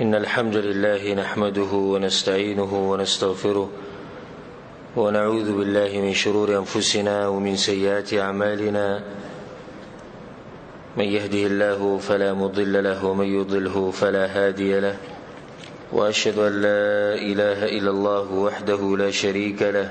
إن الحمد لله نحمده ونستعينه ونستغفره ونعوذ بالله من شرور أنفسنا ومن سيئات أعمالنا من يهده الله فلا مضل له ومن يضله فلا هادي له وأشهد أن لا إله إلا الله وحده لا شريك له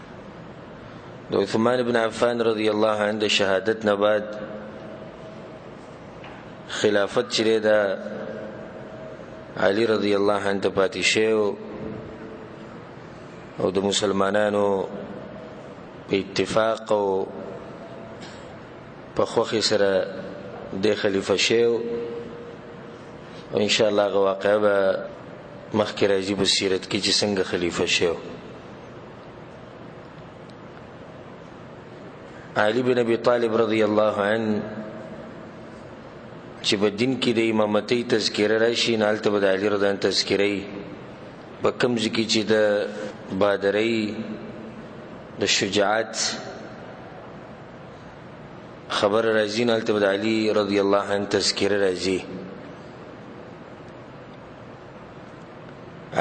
د عثمان ابن عفان رضی الله عنه د شهادت نه بعد خلافت چره ده علی رضی الله عنه ته پاتې شو او د مسلمانانو په اتفاق او په خوخي سره د خلیفہ شو او ان شاء الله غواقع به مخکې راځي په سیرت کې چې څنګه خلیفہ شو علي بن ابي طالب رضی الله عنه چې په دین کې د امامتۍ تذکره راشي نه هلته به د علي رضان تذکره په کوم ځکه چې د بادرۍ د شجاعت خبر راځي نه هلته به د علي رضی الله عنه تذکره راځي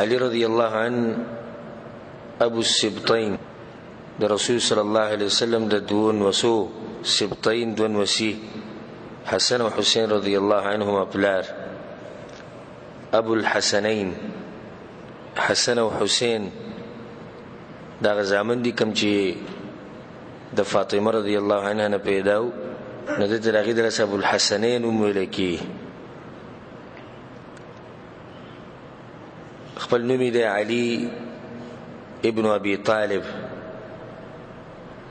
علی رضی الله عن ابو السبطین د رسول صلی الله علیه وسلم د دون وسو سبطین دون وسی حسن او حسین رضی الله عنهما پلار ابو الحسنین حسن او حسین دا غزامن دي کم چې د فاطمه رضی الله عنها نه پیداو نو د دغه درس ابو الحسنین وملکی خپل نومي دی علي ابن ابي طالب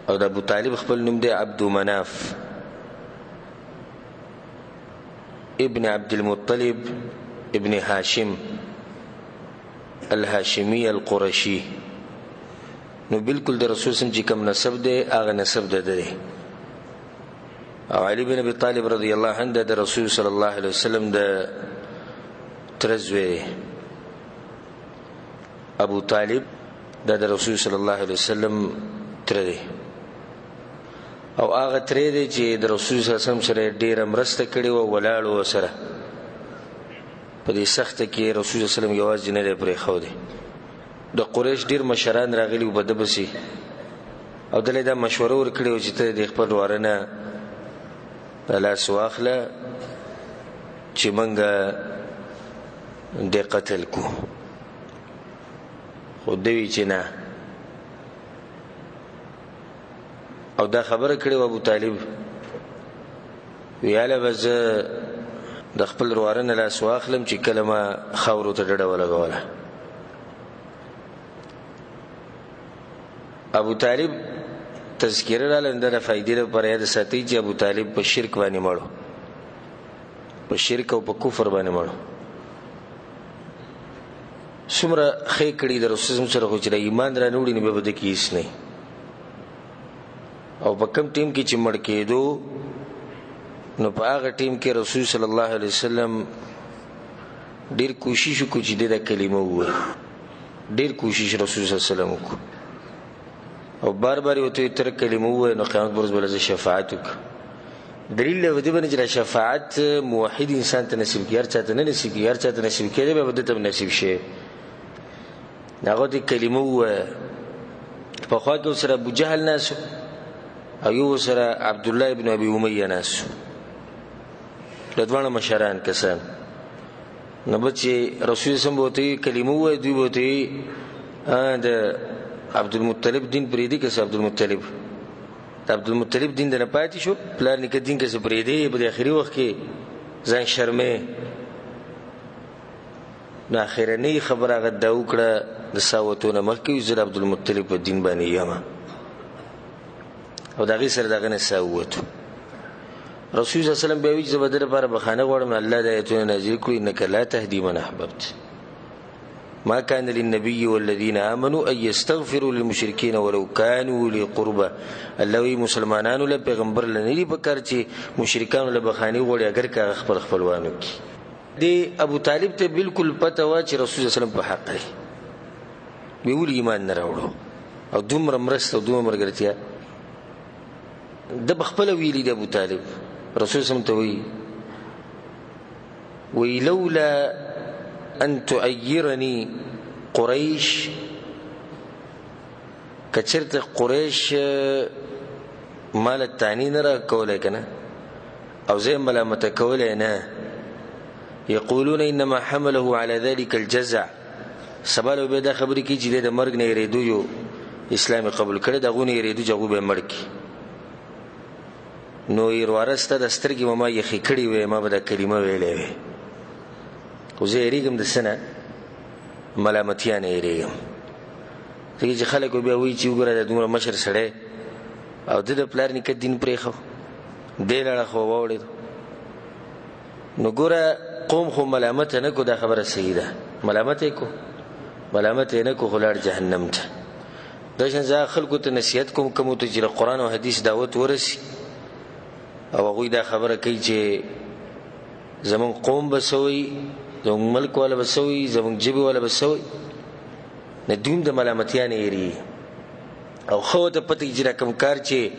او د ابو طالب خپل نوم دی عبد مناف ابن عبد المطلب ابن هاشم الهاشمی القرشی نو بالکل د رسول سم چې کوم نسب دی هغه نسب ده دی علی بن ابي طالب رضی الله عنه د رسول صلی الله علیه وسلم د ترزوی ابو طالب د رسول صلی الله علیه وسلم تر دی او هغه ترې دی چې د رسول صلی الله علیه وسلم سره ډیره مرسته کړې و ولاړو سره په دې سخت کې رسول صلی الله علیه وسلم یوازې نه لري پرې خو دی د قریش ډیر مشران راغلي وو په ده پسې او دله یې دا مشوره ورکړې وه چې ته د خپل وراره نه لاس واخله چې موږ د قتل کو خو دوی چې نه او دا خبره کړې وه ابو طالب ویاله به زه د خپل رواره نه لاس واخلم چې کله ما خاورو ته ډډه ولګوله ابو طالب تذکره را لنده د فائدې لپاره یاد ساتي چې ابو طالب په شرک باندې مړو په شرک او په کفر باندې مړو سمره خې کړي د رسول سره خو چې ایمان را نوړي نه به بده کیس نه او په کوم ټیم کې چې مړ کېدو نو په هغه ټیم کې رسول صلی الله علیه وسلم ډیر کوشش وکړ چې د کلمه ووایي ډیر کوشش رسول صلی الله علیه وسلم وکړ او بار بار یو ته تر کلمه ووایي نو قیامت ورځ بل شفاعت وکړ دلیل له دې باندې چې شفاعت موحد انسان ته نصیب کیږي هر چاته نه نصیب کیږي هر چاته نصیب کیږي به بده ته نصیب شي هغه دې کلمه ووایه په خوا کې سره ابو جهل ناس او یو سره عبد الله ابن ابي اميه ناس لدوانه مشران کسان نو بچي رسول سم بوتي کلمه وې دی بوتي د عبد المطلب دین پرې دی کس عبد المطلب عبد المطلب دین د نه پاتې شو پلان کې دین کې سپرې دی په اخري وخت کې ځان شرمې نو اخرنۍ خبره هغه دا وکړه د ساوتو نه مخکې وي زه د عبدالمطلب په دین باندې یم او د هغې سره د هغه نه سا ووتو رسول صلی الله علیه وسلم بیا وایي چې زه به د لپاره بخښنه غواړم نو الله د ایتونه نازل کړو انک لا تهدی من احببت ما كان للنبي والذين آمنوا أن يستغفروا للمشركين ولو كانوا أولي قربى الله وی مسلمانانو له پیغمبر لنی پکار چې مشرکانو له بخانی غوړي اگر کا خپل خپلوانو کی دی ابو طالب ته بالکل پته و چې رسول الله سلام په حق دی به ول ایمان نه راوړو او دومره مرسته دومره مرګرتیا د بخپل ویلی د ابو طالب رسول سم ته وی وی لولا ان تعيرني قريش کچرت قريش مال تانی نه را کوله کنه او زه ملامت کولای نه یقولون انما حمله على ذلك الجزع سبالو به دا خبرې کی چې د مرګ نه ریدو یو اسلام قبول کړي دغه نه ریدو چې هغه به مړ کی نو یې ورسته د سترګې مما یې خکړی وې ما به د کلمه ویلې وې خو زه یریږم د سنه ملامتیا نه یریږم ځکه چې خلکو بیا وایي چې وګوره د دومره مشر سړی او د پلار نیکه دین پرې خو دې لړه خو وړي نو ګوره قوم خو ملامت نه کو دا خبره صحیح ده ملامت کو ملامت نه کو خلار جهنم ته دا شان زه خلکو ته نصیحت کوم کوم ته چې قرآن او حدیث دعوت ورسی او هغه دا خبره کوي چې زمون قوم بسوي زمون ملک ولا بسوي زمون جبه ولا بسوي نه دوم د ملامتیا نه یری او خو ته پته چې رقم کار چې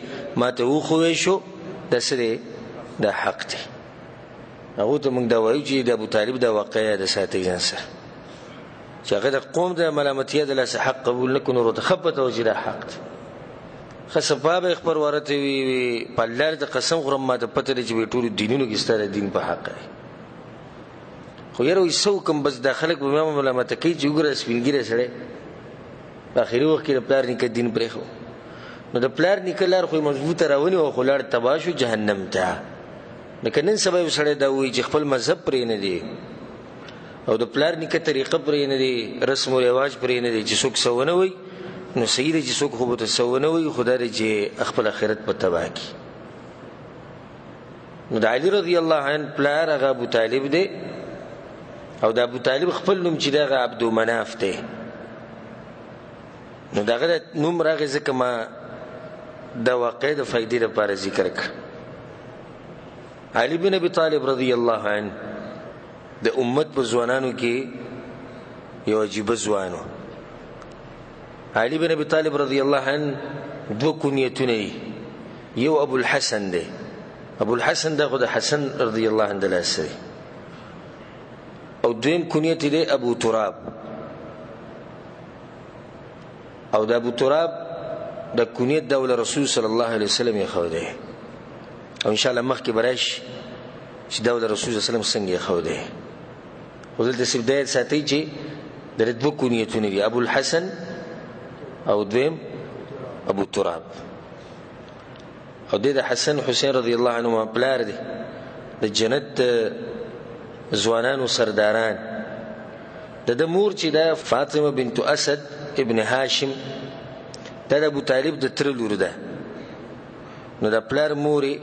ماته و خو شو د سره د حق دی هغه ته موږ دا وایو چې د ابو طالب دا واقعیا د ساتي ځان سره چې هغه د قوم د ملامتیا د لاس حق قبول نه کونو ته خپه ته وجه حق دی خصفاب خبر ورته وی وی په لار د قسم غرم ما د پته لري چې ټول دینونو کې ستاره دین په حق دی خو یره وسو کوم بس د خلک به ملامت کوي چې وګره سپینګره سره په اخري وخت کې د پلار نیکه دین پرېښو نو د پلار نیکه لار خو مضبوطه راونی او خو لار تبا شو جهنم ته لکه نن سبا یو سړی دا وایي چې خپل مذهب پرې نه دی او د پلار نیکه طریقه پرې نه دی رسم او رواج پرې نه دی چې څوک سونه وي نو صحیح دی چې څوک خو به سونه وي خدای دې چې خپل آخرت په تبا کی نو د علی رضی الله عنه پلار هغه ابو طالب دی او د ابو طالب خپل نوم چې دغه عبد مناف دی نو دغه نوم راغی ځکه ما د واقع د فائدې لپاره ذکر کړ علی بن ابي طالب رضی الله عنه د امت په ځوانانو کې یو عجیب ځوانو علی بن ابي طالب رضی الله عنه دو کنیتونه یو ابو الحسن دی ابو الحسن دغه د حسن رضی الله عنه دلاسه او دویم کنیت دی ابو تراب او د ابو تراب د کنیت د رسول صلی الله علیه وسلم یې خو دی او ان شاء الله مخکې برش چې د رسول صلی الله علیه وسلم څنګه یې خو دی خو دلته صرف دا یاد ساتئ چې دلته دوه کونیتونه دي ابو الحسن او دویم ابو تراب او د حسن حسین رضی الله عنهما پلار دی د جنت ځوانانو سرداران د د مور چې د فاطمه بنت اسد ابن هاشم دا د ابو طالب د تر لور ده نو د پلار موري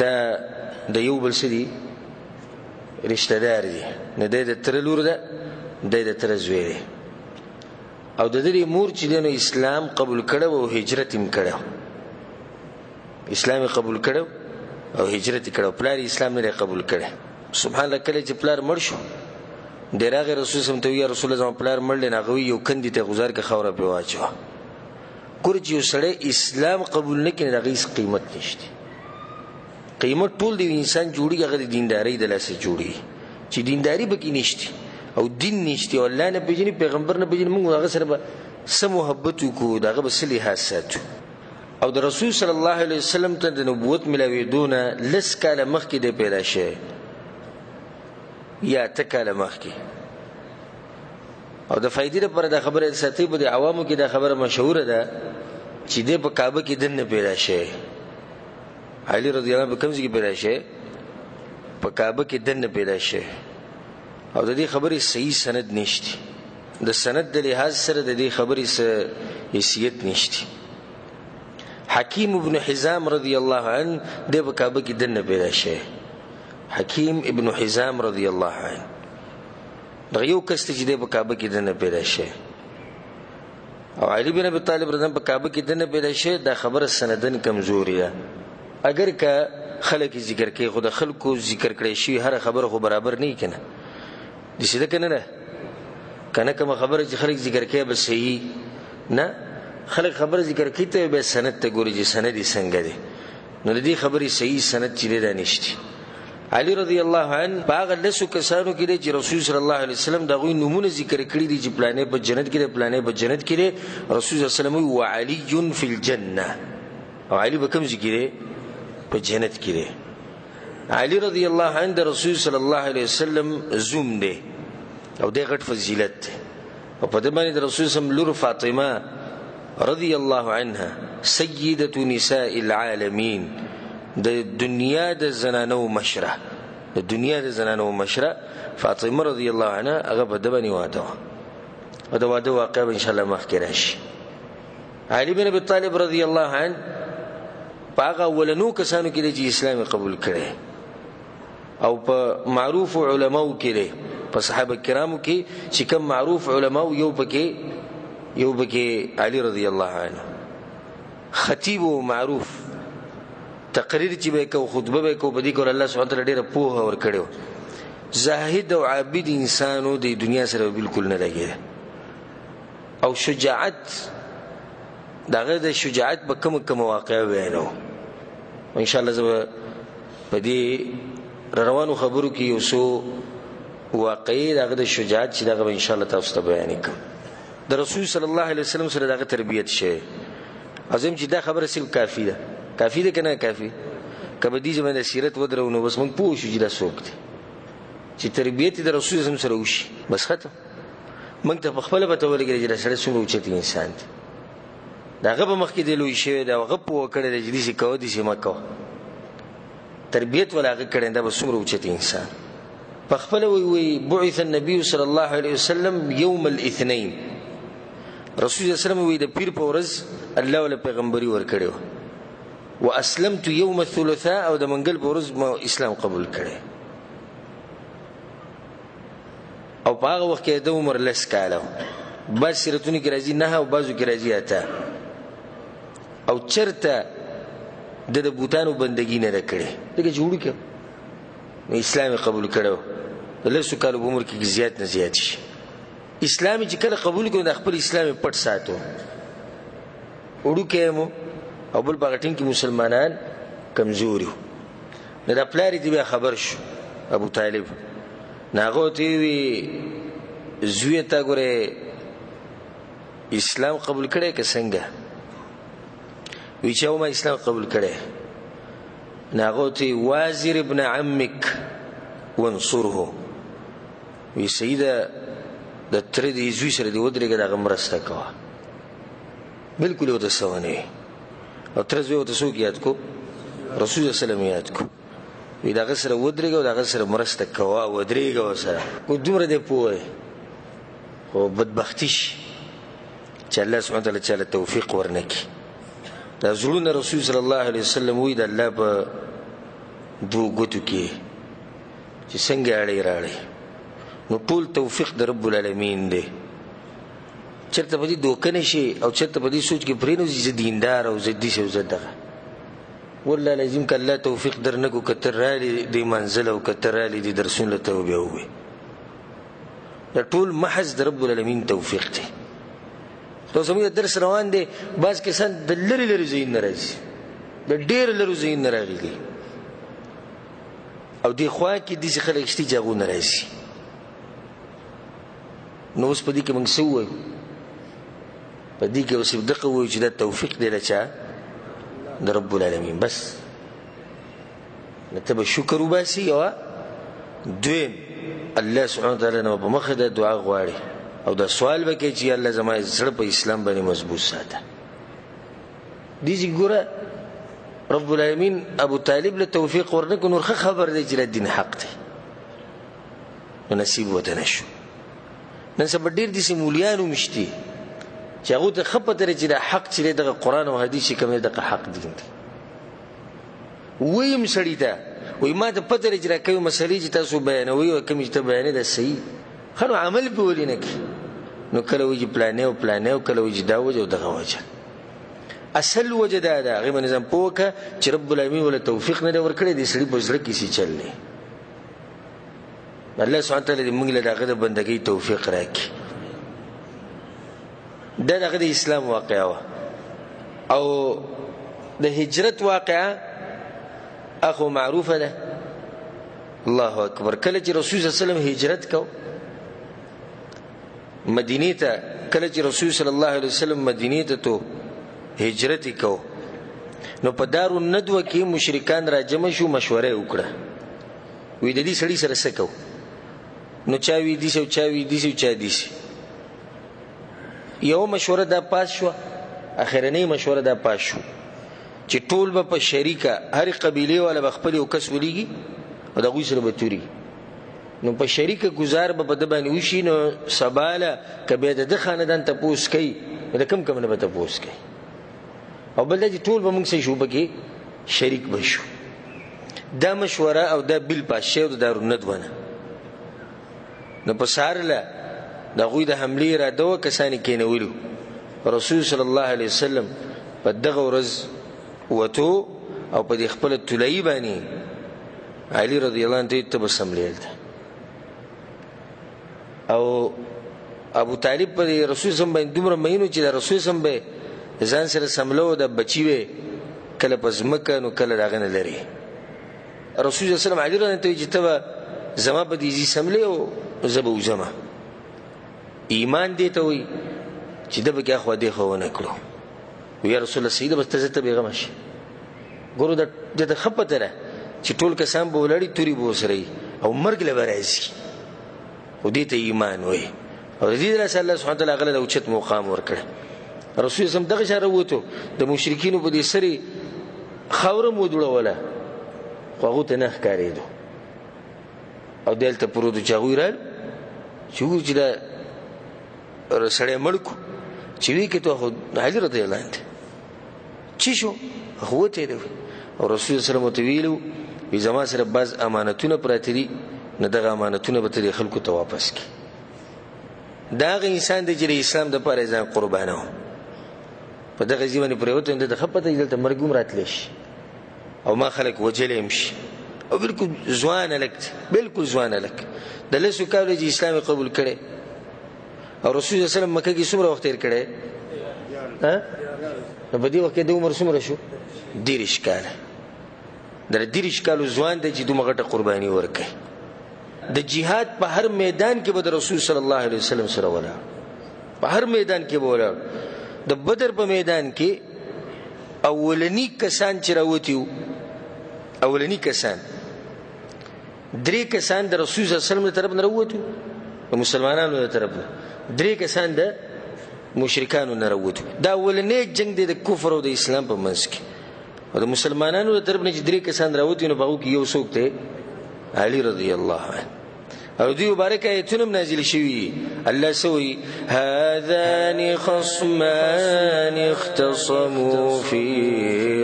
د د یو بل سری رشتہ دار دي نه د تر لور ده د تر زوی دی او د دې مور چې دنو اسلام قبول کړو او هجرت هم کړو اسلام قبول کړو او هجرت کړو پلار اسلام نه قبول کړي سبحان الله کله چې پلار مړ شو دراغه رسول سم ته یا رسول الله پلار مړ نه غوي یو کندي ته گزار کې خوره په واچو کورجی سړی اسلام قبول نه کړي دغه قیمت نشته قیمت ټول دی انسان جوړي هغه د دینداري د لاسه جوړي چې دینداري پکې نشته او دین نشته او الله نه پیژني پیغمبر نه پیژني موږ هغه سره به سم محبت کو دغه به سلی حساسات او د رسول صلی الله علیه وسلم ته د نبوت ملاوي دونه لس کاله مخکې د پیدا شي یا تکاله مخکې او د فائدې لپاره د خبره ساتي په عوامو کې د خبره مشهوره ده چې د په کعبه کې دنه پیدا شي علی رضی الله په کوم ځای کې پیدا شوی په کعبه کې دنه پیدا شوی او د دې خبرې صحیح سند نشته د سند د لحاظ سره د دې خبرې سه حیثیت نشته حکیم ابن حزام رضی الله عنه د په کعبه کې دنه پیدا شوی حکیم ابن حزام رضی الله عنه دا یو کس چې د په کعبه کې دنه پیدا شوی او علي بن ابي طالب رضی الله په کعبه کې دنه پیدا شي دا خبره سندن کمزوري ده اگر که خلک ذکر کوي خو د خلکو ذکر کړي شي هر خبره خو برابر نه کنه د سیده کنه نه کنه کوم خبره چې خلک ذکر کوي به صحیح نه خلک خبره ذکر کوي ته به سند ته ګوري چې سند یې څنګه دی نو د دې خبرې صحیح سند چې دی دا نشته علی رضی الله عنه باغ لسو کسانو کې چې رسول صلی الله علیه وسلم دا غوي نمونه ذکر کړی دی چې پلانې په جنت کې دی پلانې په جنت کې دی رسول صلی الله علیه وسلم او علی فی الجنه او علی به کوم ذکر دی په جنت کې دی علی رضی الله عنه د رسول صلی الله علیه وسلم زوم دی او د غټ فضیلت دی او په دې باندې د رسول سم لور فاطمه رضی الله عنها سیده نساء العالمین د دنیا د زنانو مشره د دنیا د زنانو مشره فاطمه رضی الله عنها هغه په دبنی واده او د واده واقع ان شاء الله مخکې راشي علي بن ابي طالب رضی الله عنه هغه ولنو کسانو کې چې اسلام قبول کړي او په معروف علماو کې لري په صحابه کرامو کې چې کوم معروف علماو یو پکې یو پکې علي رضی الله عنه خطیب او معروف تقریر چې به کو خطبه به کو په دې کول الله سبحانه وتعالى ډیره پوهه ور کړو زاهد او عابد انسانو د دنیا سره بالکل نه لګي او شجاعت دغه د شجاعت په کوم کوم واقع وینو ان شاء الله زه په دې روانو خبرو کې یو څو واقعي دغه د شجاعت چې دغه ان شاء الله تاسو ته بیان کوم د رسول صلی الله علیه وسلم سره دغه تربیت شي عظیم چې دا خبره صرف کافی ده کافی ده کنه کافی کبه دې زموږ د سیرت ودرو نو بس موږ پوه شو چې دا څوک دی چې تربیت د رسول صلی سره وشي بس ختم موږ ته په خپل به تولګي چې سره څومره اوچت انسان دی دا غب مخ کې دی لوی شوی دا غب په وکړه دی جدي سي کو دي سي مکو تربيت ولا غ کړي دا به سمره اوچت انسان په خپل وی وی بعث النبي صلی الله عليه وسلم يوم الاثنين رسول الله سلام وی د پیر په ورځ الله ول پیغمبري ور کړو واسلمت يوم الثلاثاء او د منګل په ورځ اسلام قبول کړي او په هغه وخت کې د عمر لس کاله بعض سیرتونو کې راځي نه او بعضو کې راځي اته او چرته د د بوتانو بندگی نه کړي دغه جوړ کې نو اسلام قبول کړو لسو کالو عمر کې زیات نه زیات شي اسلام چې کله قبول کړو د خپل اسلام پټ ساتو وړو کې مو او بل بغټین کې مسلمانان کمزوري نه د پلاری دی خبر شو ابو طالب ناغوتی وی زوی تا ګره اسلام قبول کړي که څنګه وی چې ما اسلام قبول کړي ناغوتی وازر ابن عمک وانصره وی سیده د تر دې زوی سره دی ودرېګه دغه مرسته کوه بالکل وته سونه او تر زوی وته سو کیات کو رسول الله صلی الله علیه وسلم یاد کو وی دغه سره ودرېږه او دغه سره مرسته کوه ودرېږه ورسره خو دومره دی پوه خو بدبختي شي چې الله سبحانه وتعالی چاله توفیق ورنه کړي دا زړونه رسول صلی الله علیه وسلم وی د الله په دوو ګوتو کې چې څنګه اړې راړې نو ټول توفیق د رب العالمین دی چرته په دې دوکنه شي او چرته په دې سوچ کې پرینو زی دیندار او زدي شي او زدغه والله لازم که الله توفیق در نکو که تر رالی دی منزل او که تر رالی دی درسون لته او بیا وی دا ټول محض د رب العالمین توفیق دی نو زموږ درس روان دی بعض کسان د لری لری زین ناراضي د ډیر لری زین ناراضي دي او دی خوا کې دي خلک شتي جاغو ناراضي نو اوس په دې کې موږ سوې په دې کې اوس دغه وایو چې دا توفیق دی لچا د رب العالمین بس ته به شکر وباسي او دویم الله سبحانه وتعالی نو په مخه د دعا غواړي او دا سوال وکړي چې الله زما زړه په اسلام باندې مضبوط ساته دي چې ګوره رب العالمین ابو طالب له توفیق ورنکو نور خبر دی چې دین حق دی نصیب وته نشو نن سبا ډیر دي سي مولیان هم شتي چې هغه ته خپه تر چې د حق چې د قران او حدیث کوم د حق دین دي ویم سړی ته وای ما ته پته لري چې دا کومه مسلې چې تاسو بیانوي او کومې ته بیانې ده صحیح خنو عمل په ولې نه کی نو کله وی پلان او پلان او کله وی دا وجه او دغه وجه اصل وجه دا ده غو نظام پوکه چې رب العالمین ول توفیق نه ورکړي د سړي په سړي کې سي چلني الله سبحانه تعالی دې موږ له دغه بندګۍ توفیق راکړي دا دغه د اسلام واقعا و او د هجرت واقعا اخو معروفه ده الله اکبر کله چې رسول صلی الله علیه وسلم هجرت کو مدینه ته کله چې رسول صلی الله علیه وسلم مدینه ته تو هجرت کو نو په دارو ندوه کې مشرکان را جمع شو مشوره وکړه وی د دې سړی سره څه کو نو چا وی دي شو چا وی دي شو چا دي شي یو مشوره دا پاس شو اخرنۍ مشوره دا پاس شو چې ټول به په شریکه هر قبيله والا به خپل یو کس ولېږي او د غوي سره به توري نو په شریکه گزار به په د باندې وشي نو سباله کبه د خاندان ته پوس کوي د کم کم نه به ته پوس کوي او بل چې ټول به موږ سه شو پکې شریک بشو دا مشوره او دا بل پاشه او دا ندونه نو په سارله د غوی د حمله را دوه کسان کېنولو رسول صلی الله علیه وسلم په دغه ورځ وته او په خپل تلای باندې علی رضی الله عنه ته تبسم لیدل او ابو طالب پر رسول سم باندې دومره مینو چې د رسول سم به ځان سره سملو د بچی وي کله پس مکه نو کله داغه نه لري رسول صلی الله علیه وسلم علی رضی ته چې تبا زما په دې زی سملې او زبو زما ایمان دې ته وي چې د بګه خو دې خو نه کړو وی رسول الله سید بس ته ته بیغمش ګورو د د ته خپه تر چې ټول کسان به ولړی توري بو سره او مرګ له راځي او دې ته ایمان وای او دې له الله سبحانه وتعالى غل له اوچت مقام ورکړ رسول سم دغه شهر وته د مشرکین په دې سری خاور مو جوړوله خو هغه ته نه ښکارېدو او دلته پرودو چاغوی رال چوغو چې دا سړی مړکو چې وی کې ته حاضر دی لاندې چی شو غوته دی او رسول صلی الله علیه وسلم ویلو وی زما سره بعض امانتونه پراته دي نه دغه امانتونه به تر خلکو ته واپس کی دا غ انسان دی چې اسلام د پاره ځان قربانو په دغه ځیونه پریوته د خپته دلته مرګوم راتلی شي او ما خلک وجلم شي او بالکل ځوان لکت بالکل ځوان لک د لسو کالو چې اسلام قبول کړي او رسول الله سلام مکه کې څومره وخت تیر کړي ها نو په دې وخت کې د عمر څومره شو دیرش کال در دیرش کال ځوان د چې دومره غټه قرباني ورکړي د جهاد په هر میدان کې به د رسول صلی الله علیه وسلم سره ولا په هر میدان کې به ولا د بدر په میدان کې اولنی کسان چې راوتیو اولنی کسان درې کسان د رسول صلی الله علیه وسلم له طرف نه وروتو د مسلمانانو له طرف نه درې کسان د مشرکانو نه وروتو دا ولنې جنگ دی د کفر او د اسلام په منځ کې او د مسلمانانو له طرف نه چې درې کسان راوتی نو باغو کې یو څوک دی علی رضی الله عنه او دی مبارک ایتونم نازل شوی الله سوی هذان خصمان اختصموا في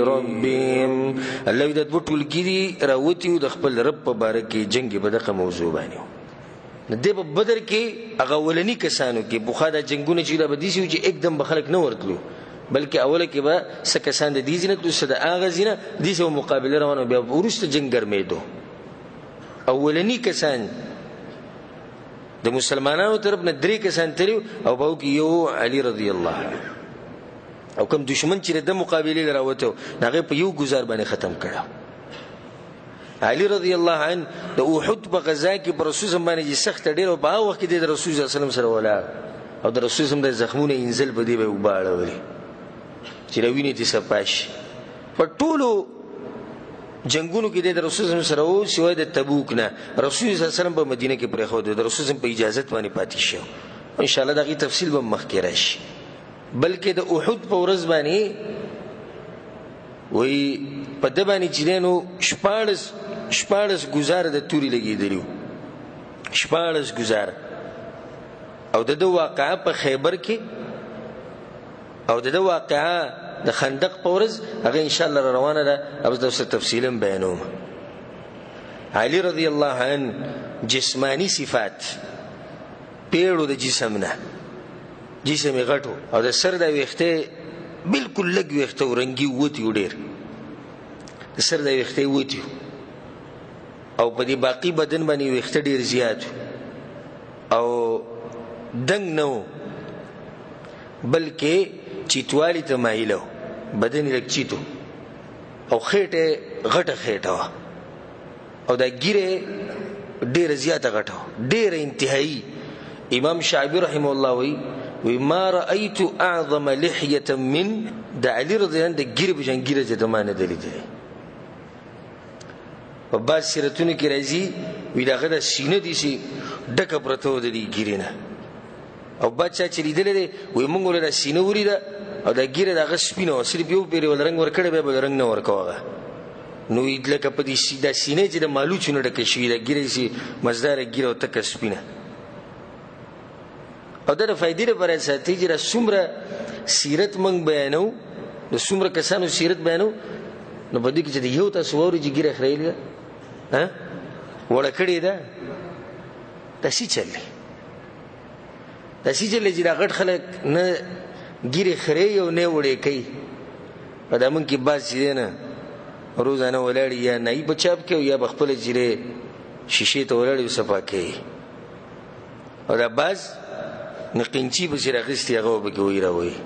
ربهم الله د دوه ټولګي دي راوتی د خپل رب په باره کې جنگ به دغه موضوع باندې د په بدر کې هغه ولني کسانو کې بوخا د جنگونه چې دا بدیسي چې एकदम بخلک نه ورتلو بلکې اوله کې به سکسان د دې ځینې تلو صد اغه ځینې د دې مقابله روانو بیا ورسته جنگ ګرمېدو اولنی کسان د مسلمانانو طرف نه درې کسان تریو او په کې یو علي رضی الله عنه او کوم دشمن چې د مقابله لراوته هغه په یو گزار باندې ختم کړه علی رضی الله عنه د احد په غزا کې پر رسول زمانه جي سخت ډیر او په هغه وخت کې د رسول صلی الله علیه وسلم سره ولا او د رسول زمانه زخمونه انزل په دی به وباړه وي چې روینه دي سپاش په ټولو جنگونو کې د رسول الله سره وو سوای د تبوک نه رسول الله سره په مدینه کې پرې خو د رسول الله په اجازه باندې پاتې شو ان شاء الله دغه تفصیل به مخکې راشي بلکې د احد په ورځ باندې وی په د باندې چې نو شپارس شپارس گزار د توري لګیدلو شپارس گزار او د دوه واقعا په خیبر کې او د واقعا د خندق په ورځ هغه ان شاء الله را روانه ده او زه تاسو تفصیلا بیانوم علی رضی الله عنه جسمانی صفات پیړو د جسم نه جسم غټو او د سر د ویخته بالکل لګ ویخته ورنګي وتی وډیر د سر د ویخته وتی او په دې باقی بدن باندې ویخته ډیر زیات او دنګ نو بلکې چیتوالي ته مایل و، بدن یې لږ چیت و او خېټه یې غټه خېټه وه او دا ږیره ډېره زیاته غټه وه، ډېره انتهایي. امام شعبي رحمه الله وایي وی ما رأیت اعظم لحیه من د علی رضی الله عنه د ږیرې په شان ږیره چې ما نه ده لیدلې. په بعض سیرتونو کې راځي وی د هغه د سینه داسې ډکه پرته وه د دې ږیرې نه. او بعد چا چې لیدلې دی وي مونږ له سینه وری ده او د ګیره د غسپینه او صرف یو پیری ول رنگ ورکړې به رنگ نه ورکوغه نو اید لکه په دې سیده سینې چې د مالو چونه ډکه شوی د ګیره سي مزدار ګیره او تک سپینه او د فائدې لپاره ساتي چې رسومره سیرت مونږ بیانو د سومره کسانو سیرت بیانو نو په دې کې چې یو تاسو وری چې ګیره خړېل ها وړکړې ده تاسو چلې داسې چې لږ دا غټ خلک نه ګیرې خرې او نه وړې کوي په دا مونږ کې بعض چې دی نه روزانه ولاړي یا نایي په چاپ کې یا په خپله چې دی شیشې ته ولاړي او صفا کوي او دا بعض نه قینچي پسې راخیستي هغه به کې وایي راوایي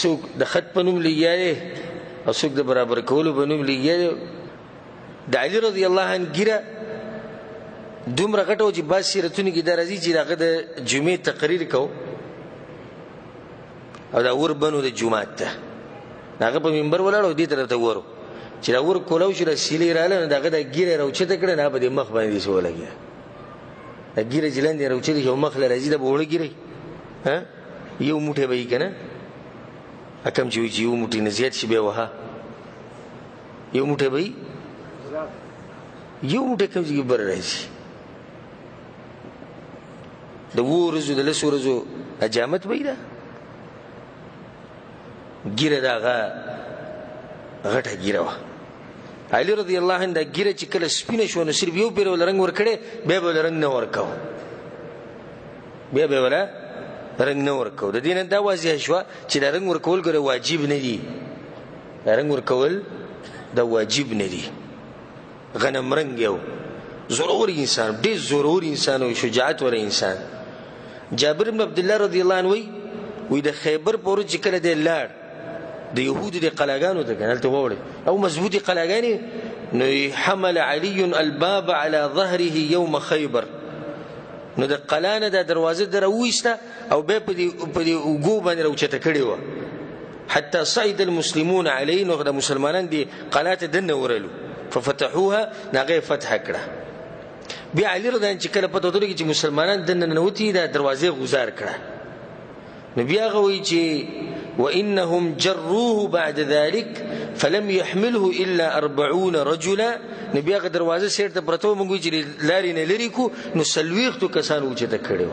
څوک د خط په نوم لګیا دی او څوک د برابر کولو په نوم لګیا دی د علي رضی الله عنه ګیره دومره غټه و چې بعض سیرتونو کې دا راځي چې هغه د جمعې تقریر کو او دا ور بنو د جمعات ته هغه په منبر ولاړ او دې تر ته ورو چې دا ور کولو چې د سیلې رااله نو دغه د ګیره راوچته کړه نه په دې مخ باندې شو لګیا د ګیره جلن دې راوچته یو مخ لري چې د بوړ ګیره ها یو موټه به یې کنه اکم چې یو موټی نه زیات شي به وها یو موټی به یو موټی کوم ځای بر راځي د ورځو د لسو ورځو اجامت به ده ګیره داغه غټه ګیره وه علی رضی الله عنه دا ګیره چې کله سپینه شو نو صرف یو پیر ول رنگ ور کړي به به رنگ نه ورکاو به به ولا رنگ نه ورکاو د دین دا واضح شو چې دا رنگ ورکول ګره واجب نه دی رنګ ورکول دا واجب نه دي غنم رنګ یو ضرور انسان ډیر ضرور انسان او شجاعت ور انسان جابر بن عبد الله رضی الله عنه وی وی د خیبر پور چې کله د لاړ د يهودو د قلاګانو ته کنه ته وړي او مضبوطي قلاګانی نو حمل علي الباب على ظهره يوم خيبر نو د قلانه د دروازه درويسته او به په دې په دې وګو باندې راوچته کړی و حتى صعد المسلمون عليه نو د مسلمانان دی قلات دنه ورلو ففتحوها ناغه فتح کړه بیا علی رضی الله چې کله پته ودرېږي چې مسلمانان دنه نوتی دا دروازه غزار کړه نو بیا غوي چې وانهم جروه بعد ذلك فلم يحمله الا 40 رجلا نبي هغه دروازه سیر ته پرتو مونږ چې لاري نه لري کو نو سلويختو کسان وجه ته کړي و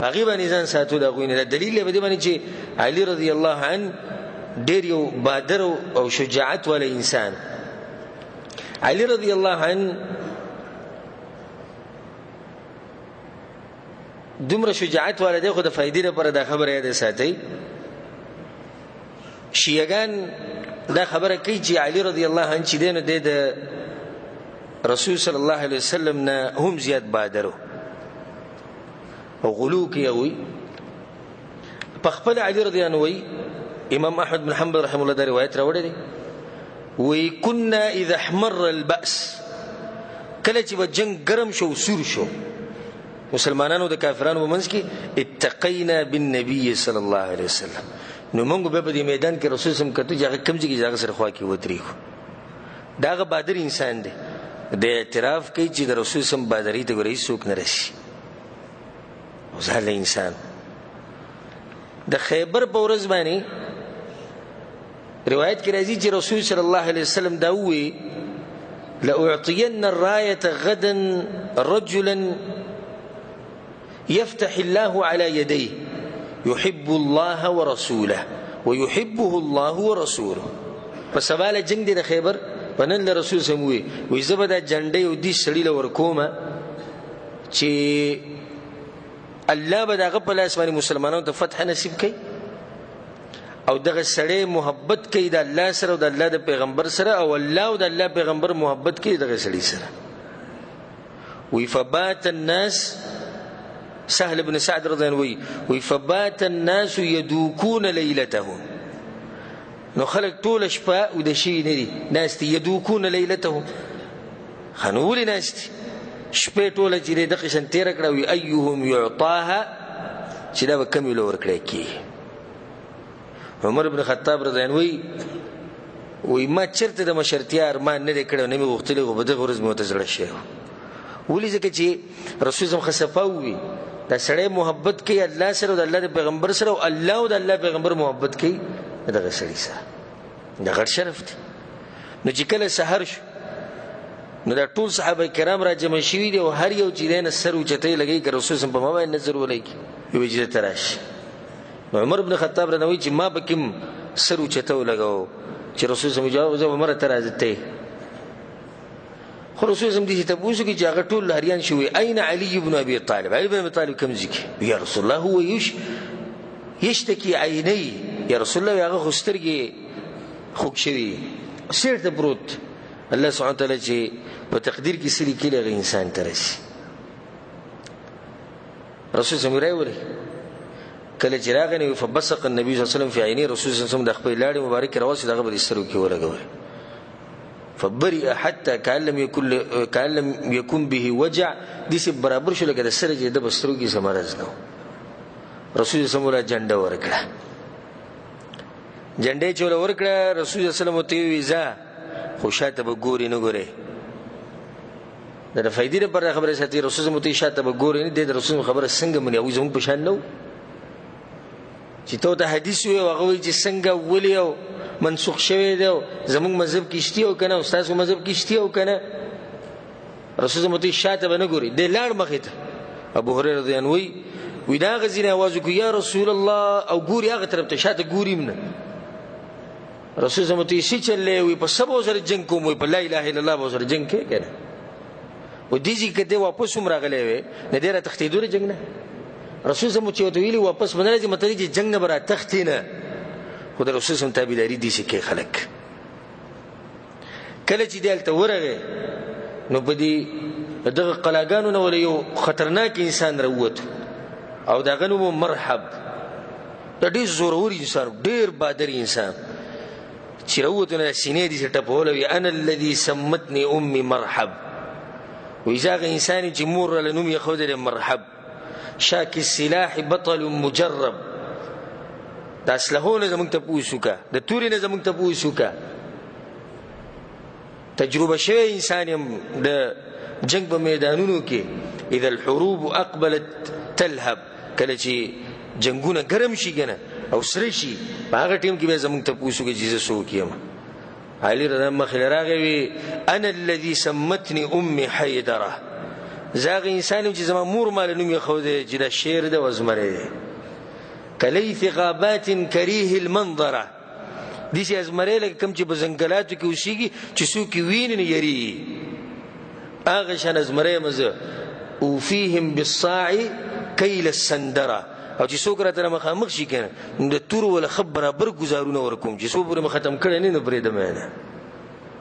هغه باندې ځان ساتو دا غوینه دا دلیل به دې باندې چې علي رضی الله عن ډیر یو بادر او شجاعت ول انسان علي رضی الله عن دومره شجاعت ول دی خو د فائدې لپاره دا خبره یاد ساتي شیعگان دا خبره کوي چې علي رضی الله عنه چې دینه د رسول صلی الله علیه وسلم نه هم زیات بادرو غلو کې وي په خپل علي رضی الله وي امام احمد بن حنبل رحم الله دا روایت راوړی دی وی كنا اذا احمر الباس کله چې جنگ ګرم شو سور شو مسلمانانو د کافرانو په منځ کې اتقینا بالنبي صلی الله علیه وسلم نو موږ به په دې میدان کې رسول سم کته چې کمزې کې ځای سره خوا کې وتریو داغه بادر انسان دی د اعتراف کوي چې د رسول سم بادری ته ګورې څوک نه راشي وزال انسان د خیبر په ورځ باندې روایت کې راځي چې رسول صلی الله علیه وسلم دا وی لأعطين الراية غدا رجلا يفتح الله على يديه يحب الله ورسوله ويحبه الله ورسوله په سباله جنگ دی د خیبر پنن رسول سموي وي زبدا جنډي او دي سړي لور کومه چې الله به دغه په لاس باندې مسلمانانو ته فتح نصیب کړي او دغه سړی محبت کوي د الله سره او د الله د پیغمبر سره او الله او د الله پیغمبر محبت کوي دغه سړی سره وی فبات الناس سهل بن سعد رضی الله عنه وی فبات الناس يدوكون ليلتهم نو خلک ټوله شپه ویده شوي نه دي ناست دي یدوکون لیلته ښه نو ولې ناست دي شپه ټوله چې دی دقې شان تېره کړه وي ایهم یعطاها چې دا به کم یې له ورکړی کېږي عمر بن خطاب رضی الله وی وی ما چرته د مشرتیا ارمان نه کړو نه مې غوښتلی غو بده غرض مو ته زړه شي ولی ځکه چې رسول زم خصفه وي دا سړی محبت کوي الله سره او د الله د پیغمبر سره او الله او د الله پیغمبر محبت کوي دغه سړی سره دا غټ شرف دی نو چې کله سحر شو نو دا ټول صحابه کرام را جمع شوي دي او هر یو چې دینه سر اوچته لګي که رسول سم په ما باندې نظر ولګي یو چې تراش نو عمر ابن خطاب رنوي چې ما بکم سر اوچته لګاو چې رسول سم جواب زه عمر ترازته خرسوس هم دې ته پوښتنه کوي چې هغه ټول لهریان شوی اين علي ابن ابي طالب علي ابن ابي طالب کوم ځکه یا رسول الله هو یش یشتکی عینی یا رسول الله هغه خسترګي خوک شوی سیر ته پروت الله سبحانه تعالی چې په تقدیر کې سری کې لغه انسان ترسي رسول سمره وره کله چې راغنی فبصق النبي صلی الله علیه وسلم فی عینی رسول صلی الله علیه وسلم د خپل لاړې مبارک راوسی دغه بل سرو کې ولګوي فبرئ حتى كان لم يكن كان لم يكن به وجع دي سي برابر شو لکه د سره چې د بسترو کې سمرز نو رسول صلی الله علیه جنډه ورکړه جنډه چول ورکړه رسول صلی الله علیه وسلم ته ویزا خوشاته به ګوري نه ګوري د فائدې لپاره خبره ساتي رسول مو ته شاته به ګوري نه د رسول خبره څنګه مني او زموږ په شان نو چې تو ته حدیث وي هغه وی چې څنګه ولي او منسوخ شوی دی زموږ مذهب کې شتي او کنه استاد مذهب کې شتي او کنه رسول الله متي شاته بنه ګوري د لاړ مخې ته ابو هريره رضی الله عنه وی دا غزين आवाज کو یا رسول الله او ګوري هغه طرف ته شاته ګوري منه رسول زمو ته شي چلې وي په سبو سره جنگ کوم په لا اله الا الله سره جنگ کې کنه و دې چې کته واپس هم راغلې وي نه ډیره تختیدور جنگ نه رسول زمو چې وته ویلي واپس باندې چې متري چې جنگ نه برا تختینه خو د رسول سم تابعداري دي شي کې خلک کله چې دلته ورغه نو په دې دغه قلاګانو نو یو خطرناک انسان راووت او دغه نو مرحب دا ډیر زورور انسان ډیر بادر انسان چې راوته نه سینې دي ټپول وي انا الذي سمتني امي مرحب ویزاغه انسان چې مور له نوم یې خو دې مرحب شاک السلاح بطل مجرب دا اسلحونه زمونږ ته پوسوکا د توري نه زمونږ ته پوسوکا تجربه شوی انسان هم د جنگ په میدانونو کې اذا الحروب اقبلت تلهب کله چې جنگونه ګرم شي کنه او سره شي په هغه ټیم کې به زموږ ته پوښتنه کوي چې زه څوک یم علي رضی الله مخې راغی وی انا الذي سمتني امي حيدره زاغ انسان چې زما مور مال نوم یې خو دې چې دا شعر د وزمره کلیث غابات کریه المنظره دي سي ازمرې لکه کم چې په ځنګلاتو کې اوسېږي چې څوک ویني نه یری هغه شان ازمرې مزه او فيهم بالصاع کيل السندره او چې څوک راته مخامخ شي کنه د تور ول خبر برابر گزارونه ورکوم چې څو پورې ختم کړي نه نه پرې دمه نه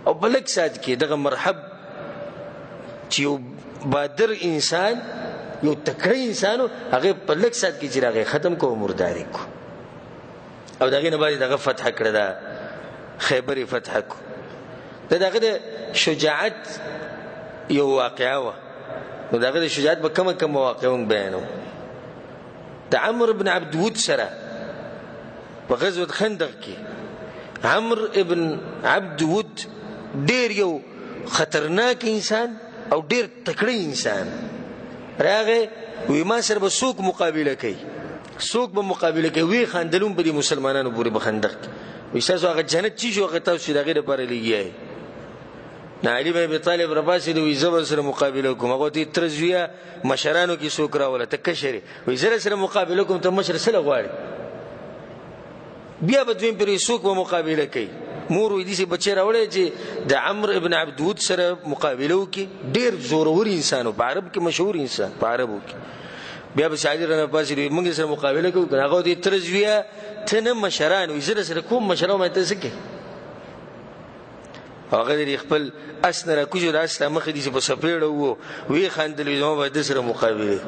او بلک سات کې دغه مرحب چې یو بادر انسان یو تکړه انسانو هغه په لک سات کې چې راغی ختم کو مرداري کو او دغه نه باندې دغه فتح کړه دا خیبر فتح کو دا دغه د شجاعت یو واقعا و نو دغه د شجاعت په کومه کومه واقعا بیانو د عمرو بن عبد ود سره په غزوه خندق کې عمرو ابن عبد ود ډیر یو خطرناک انسان او ډیر تکړی انسان راغه وی ما سره به سوق مقابله کوي سوق به مقابله کوي وی خندلون په مسلمانانو پورې بخندق وی تاسو هغه جنت چی شو هغه تاسو دغه لپاره لګیای نه علي بن ابي طالب رباسي دوی زبر سره مقابله کوم هغه دې ترزویا مشرانو کې سوق راوله تکشری وی زره سره مقابله کوم ته مشر سره غواړي بیا به دویم پرې څوک به مقابله کوي مور وې دې بچی راوړی چې د عمرو ابن عبدود سره مقابله وکړي ډیر زورور انسان په عرب کې مشهور انسان په عربو کې بیا به شاجر نه پاسې دوی موږ سره مقابله کوو کنه هغه دې تر زویا ته نه مشران وي زره سره کوم مشران مې ته سکه هغه دې خپل اسنه را کوجو راسته مخ دې په سپېړو وو وی خندلې نو به د سره مقابله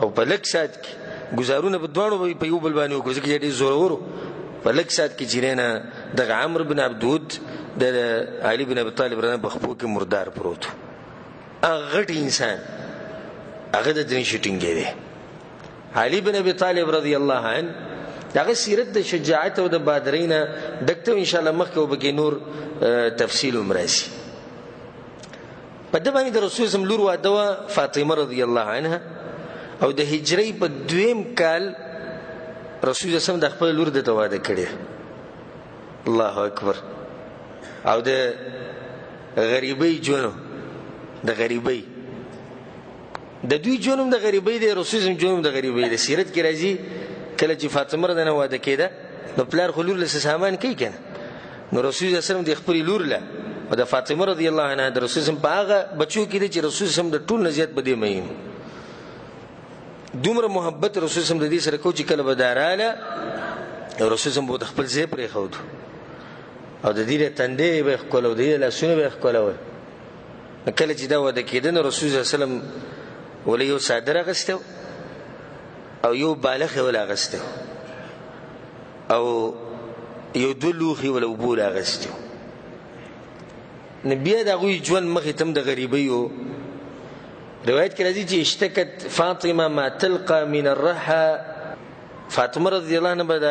او په لک سات کې گزارونه په دوانو په یو بل باندې وکړي چې ډېر زورور په لک سات کې چې نه د عمر بن عبدود د علي بن ابي طالب رنه په خپل کې مردار پروت اغټ انسان هغه د دین شټینګ دی علي بن ابي طالب رضی الله عنه دغه سیرت د شجاعت او د بادرینا دکته ان شاء الله مخکې وبګي نور تفصیل مرسي په د باندې د رسول سم لور واده و فاطمه رضی الله عنها او د هجری په دویم کال رسول سم د خپل لور د واده کړي الله اکبر او د غریبۍ جونو د غریبۍ د دوی جونم د غریبۍ د رسول سم جونم د غریبۍ د سیرت کې راځي کله چې فاطمه رضی الله عنها واده کړي نو پلار خلور له سامان کوي کنه نو رسول الله سلام د خپل لور له او د فاطمه رضی الله عنها د رسول سم په هغه بچو کې دي چې رسول سم د ټول نزيات په دې مې دومره محبت رسول سم د دې سره کو چې کله بداراله رسول سم بو خپل ځای پرې خو او د دې له تندې به خپل او د دې له سونه به خپل وي کله چې دا و د کېدنه رسول الله سلام ولې یو صادره غسته او یو بالغ ولا غسته او یو دوه لوښي ول اوبو راغستي نو بیا د هغوی ژوند مخې ته هم د غریبۍ و روایت کې راځي چې اشتکت فاطمه ما تلقى من الرحى فاطمه رضی الله عنها به د